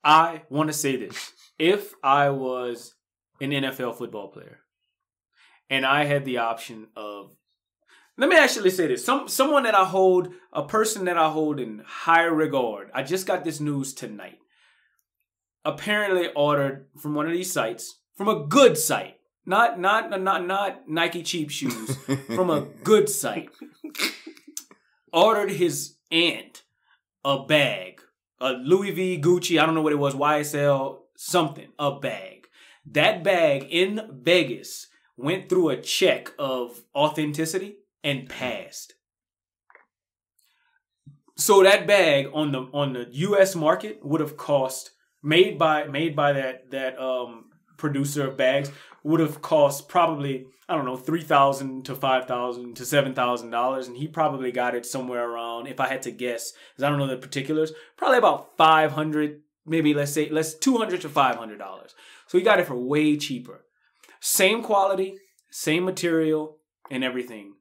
I want to say this. If I was an NFL football player and I had the option of let me actually say this. Some someone that I hold, a person that I hold in high regard. I just got this news tonight. Apparently ordered from one of these sites, from a good site. Not not not not Nike cheap shoes, from a good site. Ordered his aunt a bag, a Louis V, Gucci, I don't know what it was, YSL, something, a bag. That bag in Vegas went through a check of authenticity and passed. So that bag on the on the US market would have cost made by made by that that um producer of bags would have cost probably I don't know three thousand to five thousand to seven thousand dollars, and he probably got it somewhere around. If I had to guess, because I don't know the particulars, probably about five hundred, maybe let's say let's two hundred to five hundred dollars. So he got it for way cheaper, same quality, same material, and everything.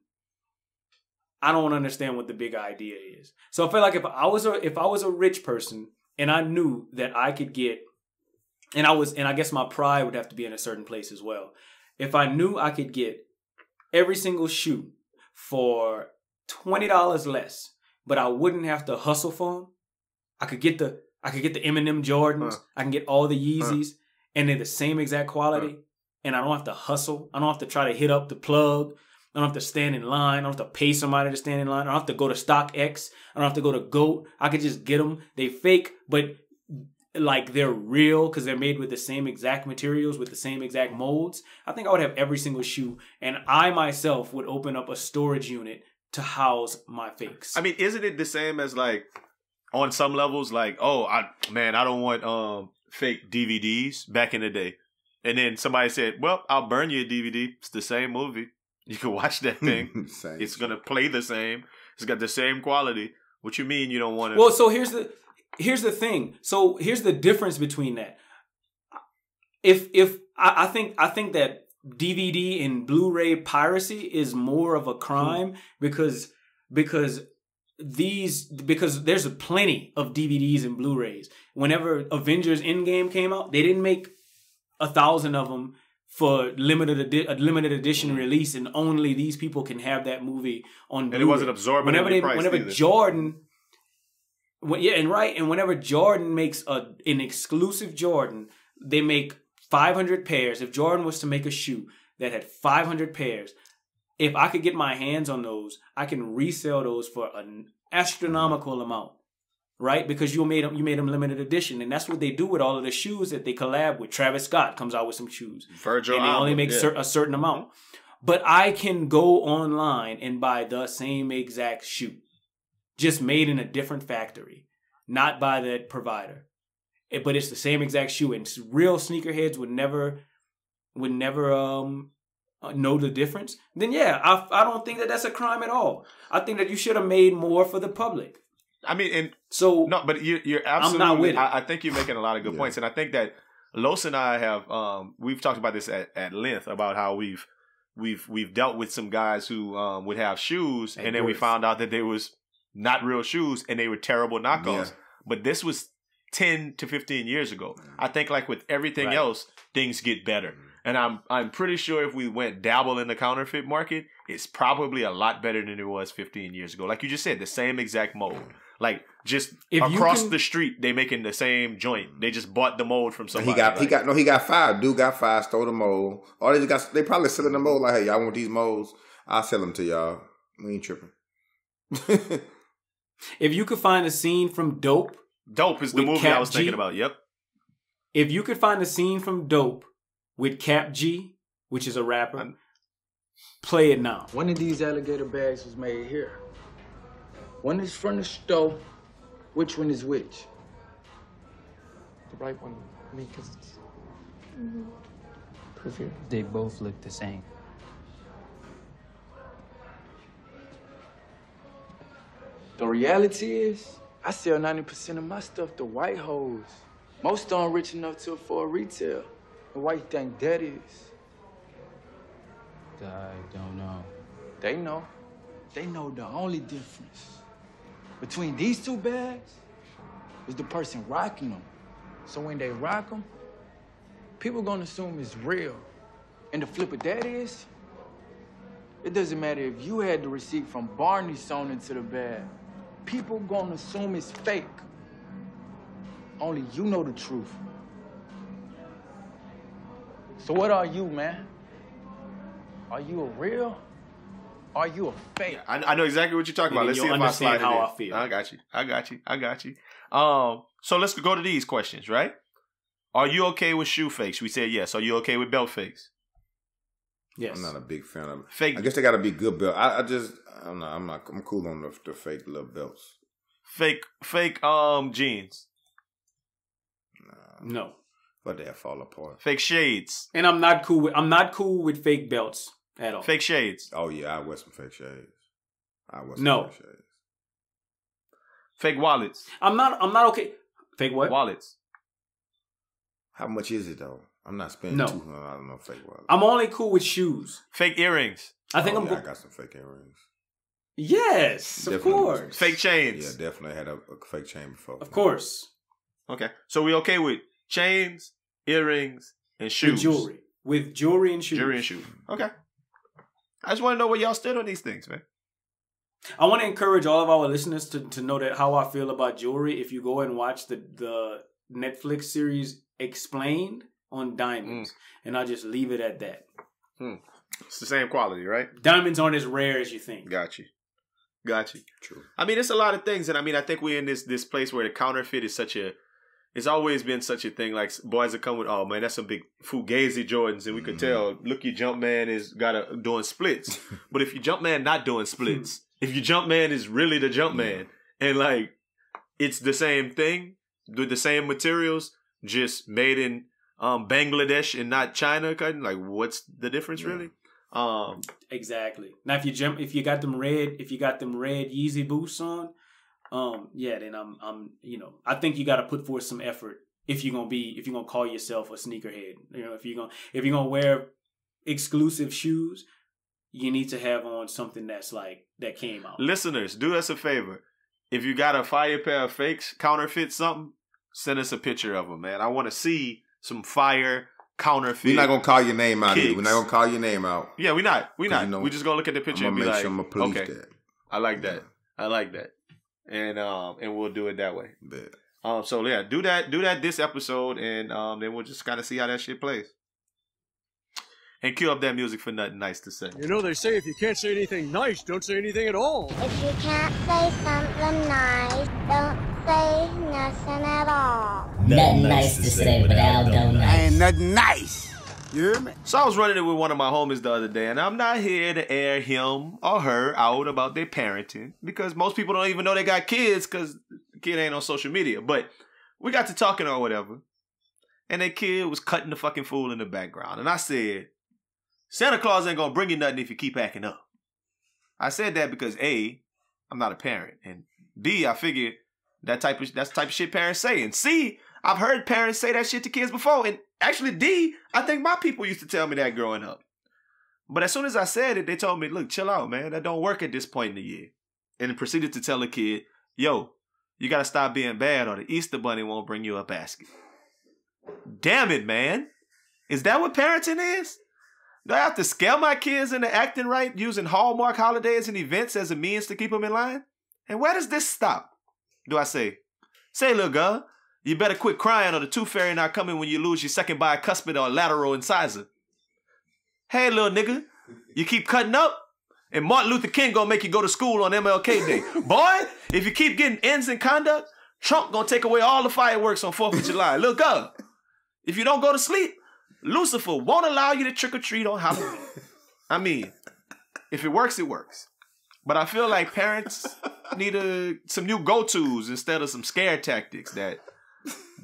I don't understand what the big idea is. So I feel like if I was a if I was a rich person and I knew that I could get and I was, and I guess my pride would have to be in a certain place as well. If I knew I could get every single shoe for twenty dollars less, but I wouldn't have to hustle for them, I could get the I could get the Eminem Jordans, Huh. I can get all the Yeezys, and they're the same exact quality, and I don't have to hustle. I don't have to try to hit up the plug. I don't have to stand in line. I don't have to pay somebody to stand in line. I don't have to go to StockX. I don't have to go to Goat. I could just get them. They fake, but like they're real because they're made with the same exact materials with the same exact molds. I think I would have every single shoe, and I myself would open up a storage unit to house my fakes. I mean, isn't it the same as like on some levels, like, oh, I man, I don't want um fake DVDs back in the day, and then somebody said, well, I'll burn you a DVD. It's the same movie. You can watch that thing. It's gonna play the same. It's got the same quality. What you mean you don't want to? Well, so here's the here's the thing. So here's the difference between that. If if I, I think I think that DVD and Blu-ray piracy is more of a crime because because these because there's a plenty of DVDs and Blu-rays. Whenever Avengers Endgame came out, they didn't make a thousand of them for limited edi- a limited edition release, and only these people can have that movie on. and it Blu-ray wasn't absorbing whenever they price whenever either. Jordan when, yeah and right and whenever Jordan makes a an exclusive Jordan they make 500 pairs if Jordan was to make a shoe that had 500 pairs if I could get my hands on those I can resell those for an astronomical amount right because you made them you made them limited edition and that's what they do with all of the shoes that they collab with Travis Scott comes out with some shoes Virgil and they only make yeah. cer- a certain amount. But I can go online and buy the same exact shoe, just made in a different factory, not by that provider. It- but it's the same exact shoe, and real sneakerheads would never would never um know the difference. Then yeah, I I don't think that that's a crime at all. I think that you should have made more for the public. I mean, and So No, but you, you're I'm absolutely. not with it. I, I think you're making a lot of good Yeah. points, and I think that Los and I have um, we've talked about this at, at length about how we've we've we've dealt with some guys who um, would have shoes, At and then we found out that they was not real shoes, and they were terrible knockoffs. Yeah. But this was ten to fifteen years ago. I think like with everything Right. else, things get better. And I'm I'm pretty sure if we went dabble in the counterfeit market, it's probably a lot better than it was 15 years ago. Like you just said, the same exact mold. Like just If across can- the street, they making the same joint. They just bought the mold from And somebody. he got he got no he got five. Dude got five. Stole the mold. Or they just got they probably selling the mold like hey y'all want these molds? I'll sell them to y'all. We ain't tripping. if you could find a scene from Dope, dope is the movie Cap I was G. thinking about. Yep. if you could find a scene from Dope with Cap G, which is a rapper, I'm- play it now. One of these alligator bags was made here. One is from the store. Which one is which? The right one. I mean, because it's. Mm-hmm. Perfect. They both look the same. The reality is, I sell 90% of my stuff to white hoes. Most aren't rich enough to afford retail. And why you think that is? I don't know. They know. They know the only difference between these two bags is the person rocking them. So when they rock them, people gonna assume it's real. And the flip of that is, it doesn't matter if you had the receipt from Barney sewn into the bag. People gonna assume it's fake. Only you know the truth. So what are you, man? Are you a real? Are you a fake? I, I know exactly what you're talking about. Let's you'll see if I understand slide how in. I feel. I got you. I got you. I got you. Um. So let's go to these questions. Right? Are you okay with shoe fakes? We said yes. Are you okay with belt fakes? Yes. I'm not a big fan of. Fake. I guess they got to be good belt. I, I just I'm not. I'm not. I'm cool on the, the fake little belts. Fake. Fake. Um. Jeans. Nah, no. But they fall apart. Fake shades. And I'm not cool with I'm not cool with fake belts at all. Fake shades. Oh yeah, I wear some fake shades. I wear some No. fake shades. Fake wallets. I'm not I'm not okay. Fake what? Wallets. How much is it though? I'm not spending No. two hundred. I don't know fake wallet. I'm only cool with shoes. Fake earrings. I think Oh, I'm yeah, go- I got some fake earrings. Yes, of Definitely got some course. Fake chains. Yeah, definitely had a, a fake chain before. Of course. Okay. So we okay with chains, earrings, and With shoes. jewelry. With jewelry and shoes. Jewelry and shoes. Okay. I just want to know where y'all stood on these things, man. I want to encourage all of our listeners to, to know that how I feel about jewelry. If you go and watch the the Netflix series Explained on Mm. diamonds, and I'll just leave it at that. It's the same quality, right? Diamonds aren't as rare as you think. Got you. Got you. True. I mean, it's a lot of things, and I mean, I think we're in this this place where the counterfeit is such a. It's always been such a thing. Like boys that come with, oh man, that's some big fugazi Jordans, and we could tell. Look, your jump man is got a doing splits, but if your jump man not doing splits, if your jump man is really the jump man, and like it's the same thing with the same materials, just made in um Bangladesh and not China, kind like what's the difference really? Um, Exactly. Now, if you jump, if you got them red, if you got them red Yeezy boots on, um, yeah, then I'm, I'm, you know, I think you got to put forth some effort if you're gonna be, if you're gonna call yourself a sneakerhead. You know, if you're gonna, if you're gonna wear exclusive shoes, you need to have on something that's like that came out. Listeners, do us a favor. If you got a fire pair of fakes, counterfeit something, send us a picture of them, man. I want to see some fire counterfeit. We're not gonna call your name out. Either. We're not gonna call your name out. yeah, we're not. We 'Cause not. you know, we just gonna look at the I'm picture and be make like, sure I'm gonna police okay, that. I like that. I like that. And um, and we'll do it that way. Bet. Um, so yeah, do that. Do that this episode, and um, then we'll just kind of see how that shit plays. And cue up that music for nothing nice to say. You know, they say if you can't say anything nice, don't say anything at all. If you can't say something nice, don't say nothing at all. Nothing nice to say, but Al don't nice. Ain't nothing nice. You hear me? So I was running it with one of my homies the other day, and I'm not here to air him or her out about their parenting because most people don't even know they got kids because the kid ain't on social media. But we got to talking or whatever, and that kid was cutting the fucking fool in the background, and I said, Santa Claus ain't gonna bring you nothing if you keep acting up. I said that because A, I'm not a parent, and B, I figured that type of that's type of shit parents say, and C, I've heard parents say that shit to kids before, and actually D, I think my people used to tell me that growing up. But as soon as I said it, they told me, "Look, chill out, man. That don't work at this point in the year." And proceeded to tell the kid, "Yo, you gotta stop being bad, or the Easter Bunny won't bring you a basket." Damn it, man! Is that what parenting is? Do I have to scare my kids into acting right using Hallmark holidays and events as a means to keep them in line? And where does this stop? Do I say, say, little girl, you better quit crying or the tooth fairy not coming when you lose your second bicuspid or lateral incisor? Hey, little nigga, you keep cutting up, and Martin Luther King gonna make you go to school on MLK Day. Boy, if you keep getting ends in conduct, Trump gonna take away all the fireworks on 4th of July. Look up. If you don't go to sleep, Lucifer won't allow you to trick or treat on Halloween. I mean, if it works, it works. But I feel like parents need a, some new go tos instead of some scare tactics that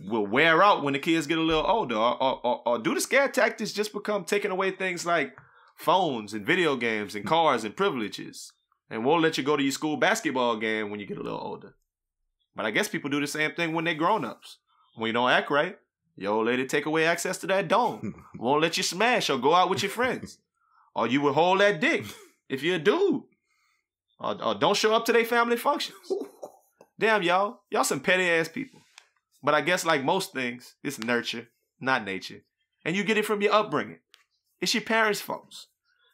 will wear out when the kids get a little older. Or, or, or, or do the scare tactics just become taking away things like phones and video games and cars and privileges and won't let you go to your school basketball game when you get a little older? But I guess people do the same thing when they're grown ups. When you don't act right, your old lady take away access to that dome. Won't let you smash or go out with your friends. Or you withhold that dick if you're a dude. Or, or don't show up to their family functions. Damn, y'all. Y'all some petty ass people. But I guess like most things, it's nurture, not nature. And you get it from your upbringing. It's your parents' faults.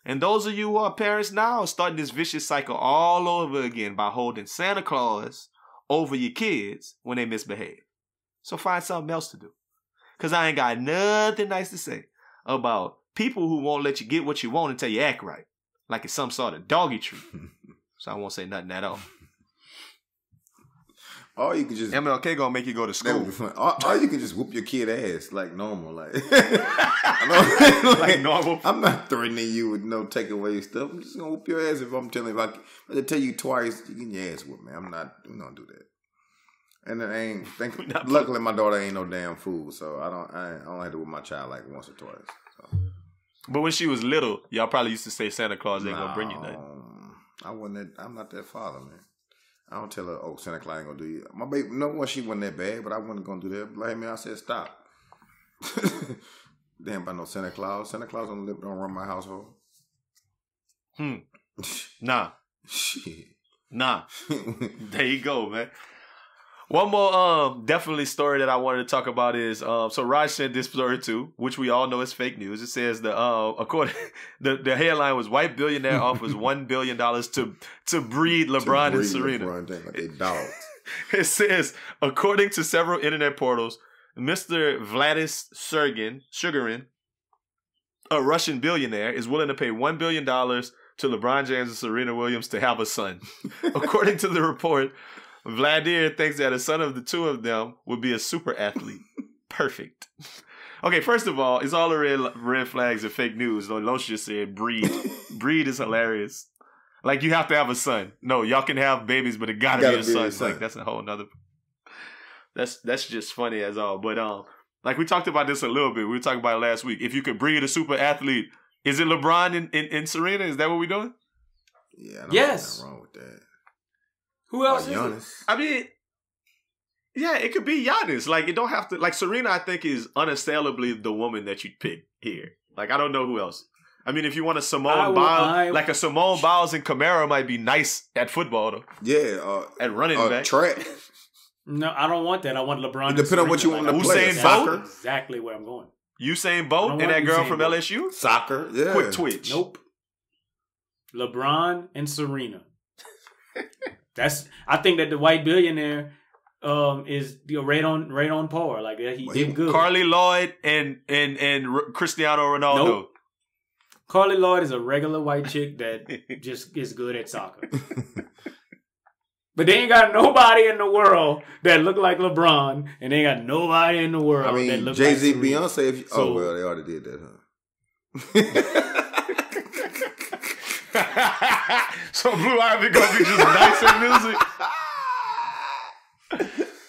And those of you who are parents now are starting this vicious cycle all over again by holding Santa Claus over your kids when they misbehave. So find something else to do. Cause I ain't got nothing nice to say about people who won't let you get what you want until you act right. Like it's some sort of doggy treat. so I won't say nothing at all. Or you could just MLK gonna make you go to school. Or, or you could just whoop your kid ass like normal, like know- Like normal. I'm not threatening you with no takeaway stuff. I'm just gonna whoop your ass if I'm telling you. If I, if I tell you twice, you get your ass whooped, man. I'm not. We don't do that. And it ain't. Think, not- luckily, my daughter ain't no damn fool, so I don't. I, I don't have to whoop my child like once or twice. So. But when she was little, y'all probably used to say Santa Claus ain't gonna bring you nothing. Um, I wasn't. That, I'm not that father, man. I don't tell her, oh, Santa Claus ain't gonna do you. My baby, no one, she wasn't that bad, but I wasn't gonna do that. Like me, I said, stop. Damn, by no Santa Claus. Santa Claus don't live, don't run my household. Hmm. Nah. Shit. Nah. There you go, man. One more um definitely story that I wanted to talk about is um so Rog sent this story too, which we all know is fake news. It says the uh according the, the headline was white billionaire offers one billion dollars to to breed LeBron and breed Serena. LeBron James like dogs. It says according to several internet portals, Mr. Vladis Sergin Sugarin, a Russian billionaire, is willing to pay one billion dollars to LeBron James and Serena Williams to have a son. according to the report, Vladimir thinks that a son of the two of them would be a super athlete. Perfect. Okay, first of all, it's all the red red flags and fake news. Los just said breed. breed is hilarious. Like you have to have a son. No, y'all can have babies, but it gotta, Gotta be a be a son. son. Like that's a whole nother. That's that's just funny as all. But um, like we talked about this a little bit. We were talking about it last week. If you could breed a super athlete, is it LeBron and, and, and Serena? Is that what we're doing? Yeah, I don't Yes. see wrong with that. Who else Or is it? I mean, yeah, it could be Giannis. Like it don't have to. Like Serena, I think is unassailably the woman that you'd pick here. Like I don't know who else. I mean, if you want a Simone will- Biles, like a Simone Biles and Camaro might be nice at football though. Yeah, uh, At running uh, back, track. No, I don't want that. I want LeBron. It and depend on what Serena. you Like, want to Usain play. Bolt? Soccer, exactly where I'm going. Usain I Bolt don't and that girl Usain from Bolt. LSU. soccer. Yeah, Quick twitch. Nope. LeBron and Serena. That's. I think that the white billionaire um is you know, right on right on par. Like he Well, he- did good. Carli Lloyd and and and R- Cristiano Ronaldo. Nope. Carli Lloyd is a regular white chick that just is good at soccer. But they ain't got nobody in the world that look like LeBron, and they ain't got nobody in the world I that mean, look Jay Z, like Serena. Beyonce. If you, So- oh well, they already did that, huh? so Blue Ivy gonna be just nice in music.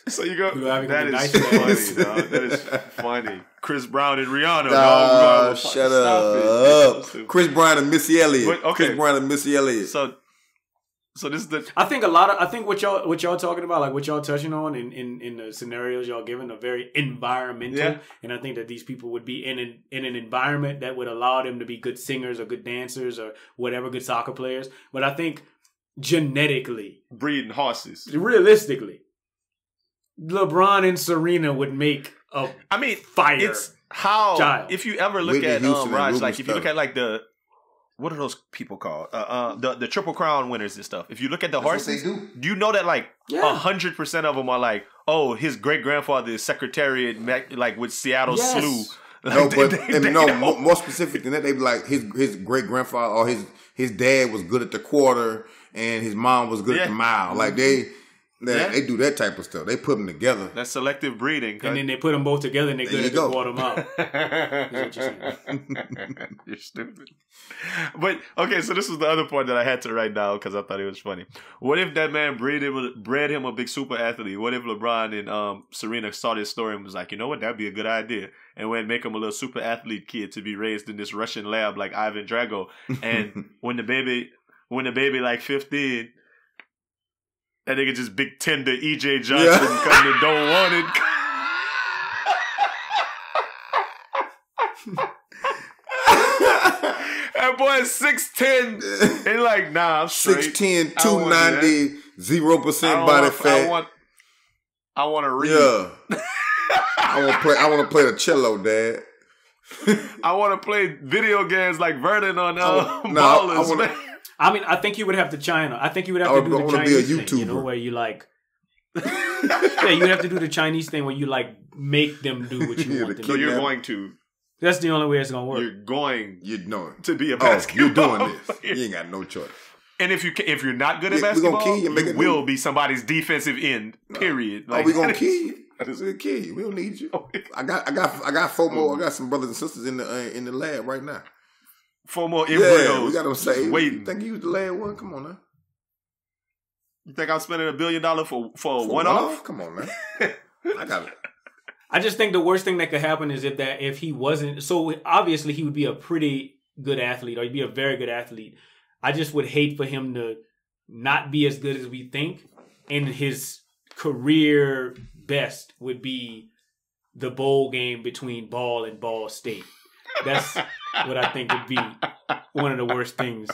So you go. Blue Ivy gonna that be is nice funny, dog. That is funny. Chris Brown and Rihanna. Nah, dog. shut Stop it. up. Chris Brown and Missy Elliott. But, okay. Chris Brown and Missy Elliott. So, so this is the I think a lot of I think what y'all what y'all talking about, like what y'all touching on in in, in the scenarios y'all given, are very environmental. Yeah. And I think that these people would be in an in an environment that would allow them to be good singers or good dancers or whatever, good soccer players. But I think genetically, breeding horses. realistically, LeBron and Serena would make a I mean, fire. it's how child. if you ever look Whitney at um, and Rog, like if you look at like the what are those people called? Uh, uh, the the triple crown winners and stuff. If you look at the That's horses, they do. you know that like a Yeah. hundred percent of them are like, oh, his great grandfather is secretariat, Mac- like with Seattle Yes. Slew. No, but they- and they no, know. more specific than that, They'd be like his his great grandfather or his his dad was good at the quarter and his mom was good at the mile. Like they they, Yeah. they do that type of stuff. They put them together. That's selective breeding. and then they put them both together and they're There good you at the go. quarter mile. what you're you're stupid. But okay, so this was the other point that I had to write down because I thought it was funny. What if that man bred him, bred him a big super athlete? What if LeBron and um, Serena saw this story and was like, you know what, that'd be a good idea, and went make him a little super athlete kid to be raised in this Russian lab like Ivan Drago, and when the baby, when the baby like fifteen. That nigga just big tender EJ Johnson Yeah. come to don't want it. that boy is 6'10 and like, nah, I'm straight. 6'10", I don't wanna do 290, 0% body wanna- fat. I want, I want to read. yeah. I want to play. I want to play the cello, Dad. I want to play video games like Vernon on uh, I- nah, I Ballers, wanna- man. I mean, I think you would have to China. I think you would have I to would- do the wanna be a Chinese thing, you know, YouTuber. where you like. yeah, you would have to do the Chinese thing where you like make them do what you Yeah, want the them So to do. you're going to, That's the only way it's gonna work. you're going You know it. to be a Oh, basketball you're doing this. player. You ain't got no choice. And if you if you're not good at We- we basketball, kill you you will be somebody's defensive end. Period. oh, we gonna that kill is- you. We're gonna kill you. We don't need you. I got, I got, I got four more. I got some brothers and sisters in the uh, in the lab right now. Four more Yeah, embryos. we got them just saved. Waiting. You think you was the last one? Come on now. You think I'm spending a billion dollars for for a For one off? Come on, man. I got it. I just think the worst thing that could happen is if that if he wasn't so obviously he would be a pretty good athlete or he'd be a very good athlete. I just would hate for him to not be as good as we think, and his career best would be the bowl game between Ball and Ball State. That's what I think would be one of the worst things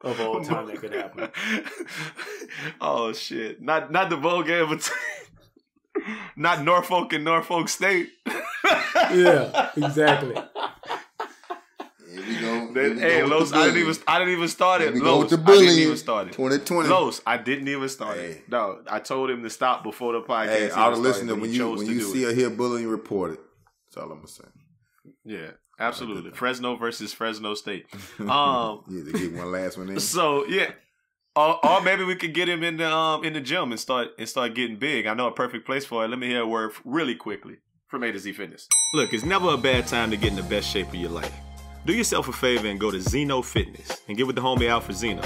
of all time that could happen. oh shit! Not not the bowl game, but not Norfolk and Norfolk State. yeah, exactly. Here we go. Then, Here we hey, go Los, I didn't even I didn't even start it. we go Los, with the I didn't even start it. 2020. Los, I didn't even start Hey. it. No, I told him to stop before the podcast. Hey, even all the started, listeners, when you when you see it. or hear bullying, report it. That's all I'm gonna say. yeah, absolutely. Fresno versus Fresno State. Um, yeah, to get one last one in. So yeah. Or, or maybe we could get him in the um in the gym and start and start getting big. I know a perfect place for it. Let me hear a word really quickly from A to Z Fitness. Look, it's never a bad time to get in the best shape of your life. Do yourself a favor and go to Zeno Fitness and get with the homie Alpha Zeno.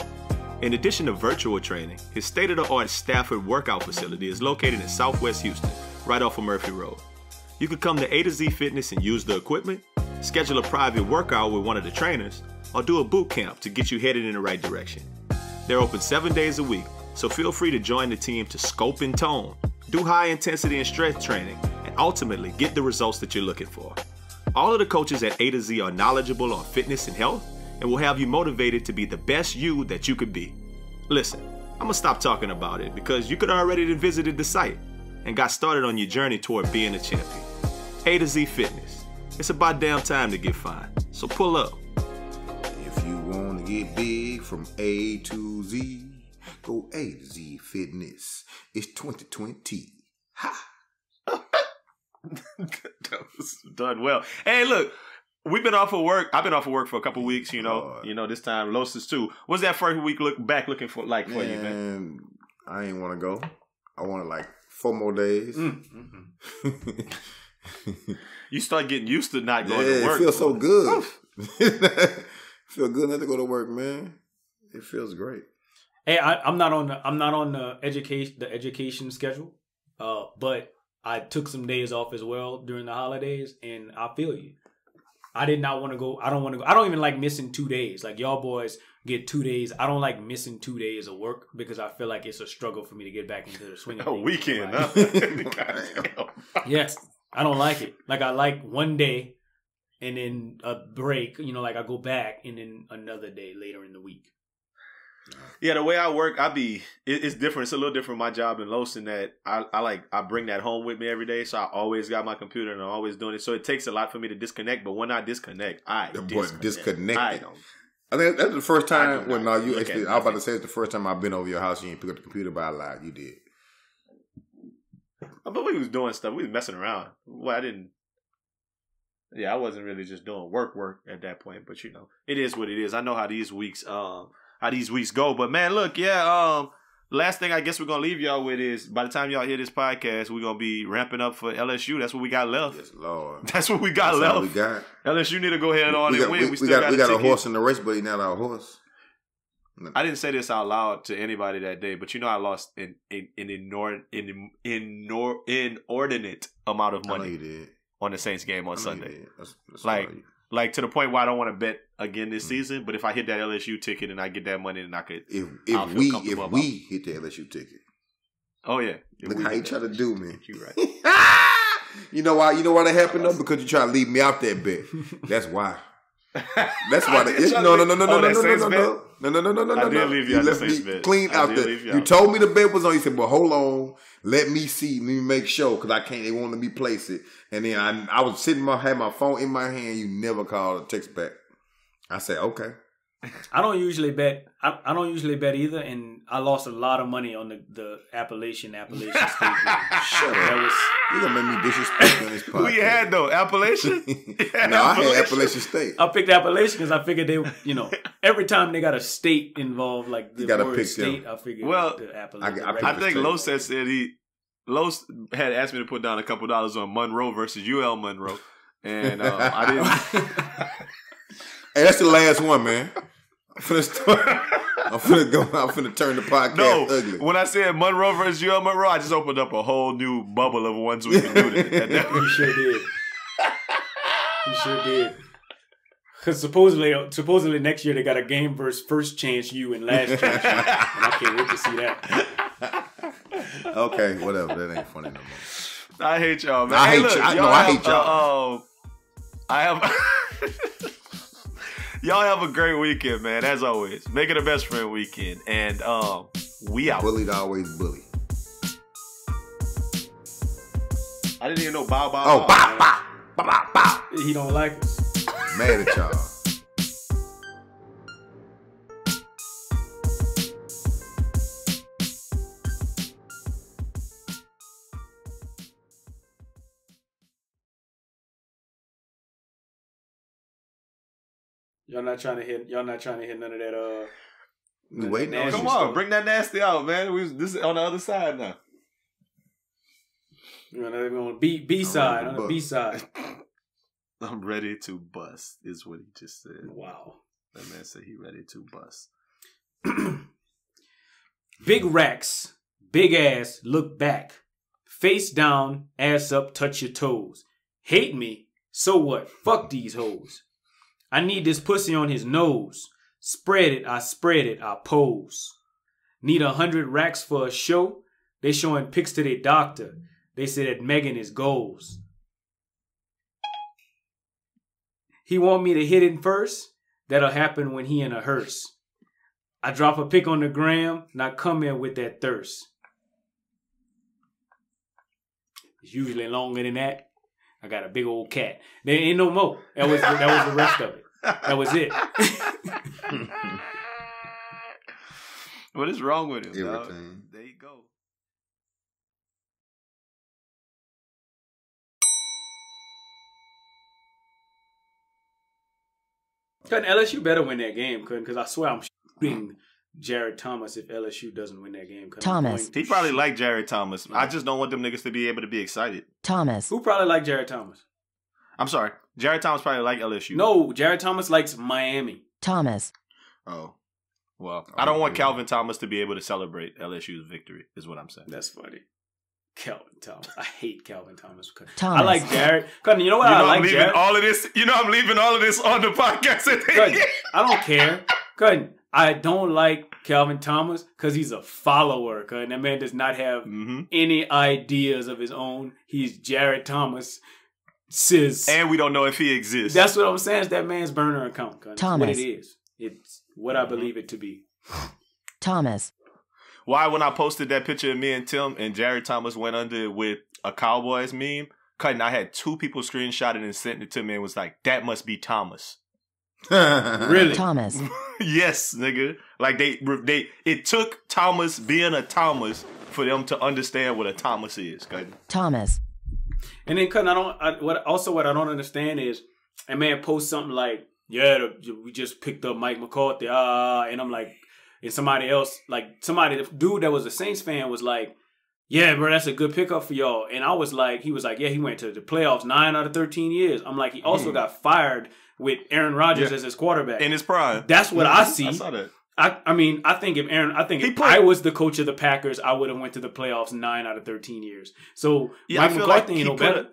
In addition to virtual training, his state-of-the-art Stafford workout facility is located in Southwest Houston, right off of Murphy Road. You could come to A to Z Fitness and use the equipment, schedule a private workout with one of the trainers, or do a boot camp to get you headed in the right direction. They're open seven days a week, so feel free to join the team to scope and tone, do high intensity and strength training, and ultimately get the results that you're looking for. All of the coaches at A to Z are knowledgeable on fitness and health and will have you motivated to be the best you that you could be. Listen, I'm gonna stop talking about it because you could already have visited the site and got started on your journey toward being a champion. A to Z Fitness. It's about damn time to get fine. So pull up. If you want to get big from A to Z, go A to Z Fitness. It's 2020. that was done well. Hey, look, we've been off of work. I've been off of work for a couple weeks. You know, you know this time Losis too. What's that first week look back looking for like for you, man? Man, I ain't want to go. I wanted like four more days. Mm, You start getting used to not going yeah, to work. it feels so good. feel good not to go to work, man. It feels great. Hey, I, I'm not on the I'm not on the education the education schedule, uh, but I took some days off as well during the holidays, and I feel you. I did not want to go. I don't want to go. I don't even like missing two days. Like y'all boys get two days. I don't like missing two days of work because I feel like it's a struggle for me to get back into the swing of A weekend, huh? yes, I don't like it. Like I like one day and then a break. You know, like I go back and then another day later in the week. Yeah, the way I work, I be it, it's different. It's a little different. My job in Los in that I, I like I bring that home with me every day, so I always got my computer and I'm always doing it. So it takes a lot for me to disconnect. But when I disconnect, I The boy disconnect. I don't. I think that's the first time do when not no, you actually. I was about to say it's the first time I've been over your house. And you ain't pick up the computer by a lie. You did. But we was doing stuff. We was messing around. Well, I didn't. Yeah, I wasn't really just doing work work at that point. But you know, it is what it is. I know how these weeks um how these weeks go. But man, look, yeah. Um, last thing I guess we're gonna leave y'all with is by the time y'all hear this podcast, we're gonna be ramping up for LSU. That's what we got left. Yes, Lord. That's what we got That's left. we got. LSU need to go ahead on we and got, win. we, We, got, got, we got a ticket. horse in the race, but he not our horse. I didn't say this out loud to anybody that day, but you know I lost an an, an inor, an inor, inordinate amount of money on the Saints game on I know you Sunday. That's, that's Like, like to the point where I don't want to bet again Mm. this season. But if I hit that LSU ticket and I get that money, then I could. if if we if about we hit the LSU ticket, Oh yeah, If look how you try to do me. You right. You know why? You know why that happened though? Because you try to leave me out that bet. That's why. That's why. The, did it's, try no, no, no, no, oh, no, that no, no, no, no, no, no, no, no, no, I no. did no. leave you You left me bet. clean I out there. you You told me the bet was on. You said, "Well, hold on, let me see, let me make sure, because I can't. They won't let me place it." And then I, I was sitting, my had my phone in my hand. You never called or text back. I said, "Okay." I don't usually bet. I, I don't usually bet either, and I lost a lot of money on the, the Appalachian Appalachian State. game. Shut up. was You gonna make me disrespect on this Who podcast? you had though? Appalachian. no, I had Appalachian State. I picked Appalachian because I figured they, you know, every time they got a state involved, like the You gotta word pick them. state, I figured Well, the Appalachian. I- I I think State. Los said said he Los had asked me to put down a couple dollars on Monroe versus UL Monroe, and uh, I didn't. Hey, that's the last one, man. I'm finna start. I'm finna go. I'm finna turn the podcast No, ugly. when I said Monroe versus UL Monroe, I just opened up a whole new bubble of ones we can do. That, that- You sure did. You sure did. Because supposedly, supposedly next year they got a game versus first chance you and last chance you. And I can't wait to see that. Okay, whatever. That ain't funny no more. I hate y'all, man. I Hey, hate look, y'all. No, y'all I have, hate y'all. Uh, uh, I have. Y'all have a great weekend, man. As always, make it a best friend weekend, and um, we out. Bullied always bully. I didn't even know bow bow. Oh, bow, bow, bow, bow, bow. He don't like us. Mad at y'all. Y'all not trying to hit. Y'all not trying to hit none of that. Uh, We waiting Come you. on, bring that nasty out, man. We this is on the other side now. You know, they're on B B side on the. B side. I'm ready to bust, is what he just said. Wow. That man said he ready to bust. Big racks, big ass, look back. Face down, ass up, touch your toes. Hate me? So what? Fuck these hoes. I need this pussy on his nose. Spread it, I spread it, I pose. Need a hundred racks for a show? They showing pics to their doctor. They say that Megan is goals. He want me to hit it first? That'll happen when he in a hearse. I drop a pic on the gram, not come in with that thirst. It's usually longer than that. I got a big old cat. There ain't no more. That was that was the rest of it. That was it. What is wrong with him? dog? Everything. There you go. Couldn't LSU better win that game, couldn't? Because I swear I'm shooting Jared Thomas if LSU doesn't win that game. Thomas. He probably like Jared Thomas. I just don't want them niggas to be able to be excited. Thomas. Who probably like Jared Thomas? I'm sorry. Jared Thomas probably like LSU. No, Jared Thomas likes Miami. Thomas. Oh. Well, oh, I don't want Calvin Thomas to be able to celebrate LSU's victory, is what I'm saying. That's funny. Calvin Thomas. I hate Calvin Thomas. I Thomas. like Jared. 'Cause You know what You I like I'm leaving Jared? all of this. You know, I'm leaving all of this on the podcast. Good. I don't care. Good. I don't like Calvin Thomas because he's a follower. Good. That man does not have hmm any ideas of his own. He's Jared Thomas. Sis. And we don't know if he exists. That's what I'm saying. It's that man's burner account. Good. It's what Thomas. it is. It's what I believe it to be. Thomas. Why when I posted that picture of me and Tim and Jared Thomas went under with a Cowboys meme, cutting I had two people screenshot it and sent it to me and was like, that must be Thomas. Really? Thomas. yes, nigga. Like they they it took Thomas being a Thomas for them to understand what a Thomas is. Cutting. Thomas. And then, cause I don't. I, what also what I don't understand is a man posts something like, "Yeah, the, we just picked up Mike McCarthy," ah, and I'm like, and somebody else, like somebody, the dude that was a Saints fan, was like, "Yeah, bro, that's a good pickup for y'all." And I was like, he was like, "Yeah, he went to the playoffs nine out of thirteen years." I'm like, he also Mm. got fired with Aaron Rodgers Yeah. as his quarterback. In his prime. That's what I see. I saw that. I, I mean, I think if Aaron, I think He if put- I was the coach of the Packers, I would have went to the playoffs nine out of thirteen years. So Yeah, Mike I McCarthy like ain't he no put better. a,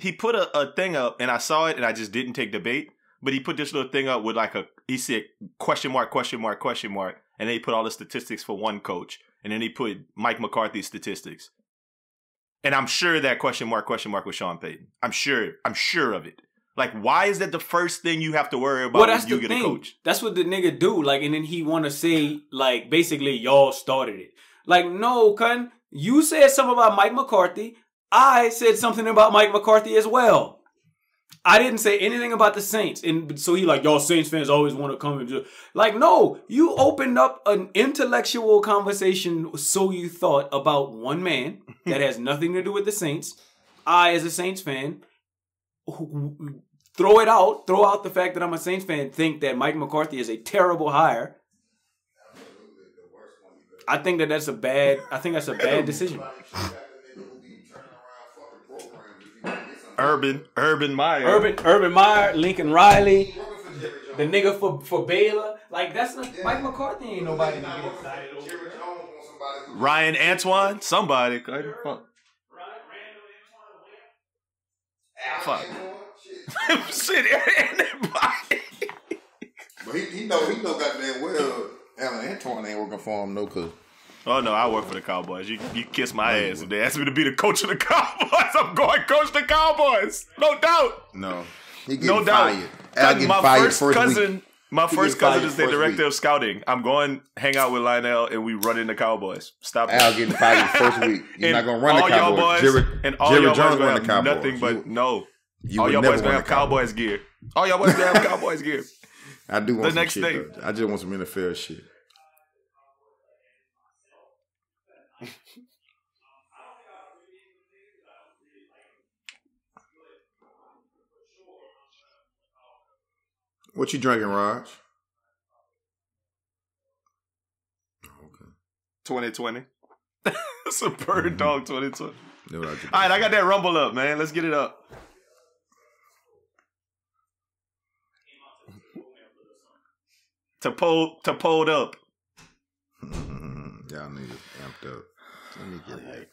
he put a, a thing up and I saw it and I just didn't take the bait. But he put this little thing up with like a he said question mark, question mark, question mark, and then he put all the statistics for one coach, and then he put Mike McCarthy's statistics. And I'm sure that question mark, question mark was Sean Payton. I'm sure. I'm sure of it. Like, why is that the first thing you have to worry about well, that's when you the get thing. a coach? That's what the nigga do. Like, and then he want to say, like, basically, y'all started it. Like, no, cun, you said something about Mike McCarthy. I said something about Mike McCarthy as well. I didn't say anything about the Saints, and so he like y'all Saints fans always want to come and just like no. You opened up an intellectual conversation, so you thought about one man that has nothing to do with the Saints. I, as a Saints fan, who- throw it out, throw out the fact that I'm a Saints fan, think that Mike McCarthy is a terrible hire. I think that that's a bad. I think that's a bad decision. Urban, Urban Meyer. Urban, Urban Meyer, Lincoln Riley, the nigga for for Baylor. Like that's not Mike McCarthy. Ain't nobody to get excited over. Ryan Antoine, somebody. Fuck. Fuck. Shit, anybody. But he, he know he know goddamn well Alan Antoine ain't working for him no cause Oh no, I work for the Cowboys. You you kiss my ass if they ask me to be the coach of the Cowboys. I'm going coach the Cowboys, no doubt. no. He No getting doubt. fired. Al getting my fired first, first cousin, week. my He first cousin is the director week. of scouting. I'm going hang out with Lionel and we run in the Cowboys. Stop Al that. getting fired first week. You're not gonna run the Cowboys. boys, Jerry, and all Jerry Jones boys run the Cowboys. nothing but You- no. You all y'all boys gonna have Cowboys. Gear. All y'all boys gonna have Cowboys gear. I do want The some next shit, day. though. I just want some NFL shit. What you drinking, Rog? 2020. it's a bird dog 2020. Know what I just- All right, I got that rumble up, man. Let's get it up. To pull to pulled up. Y'all need it amped up. Let me get it.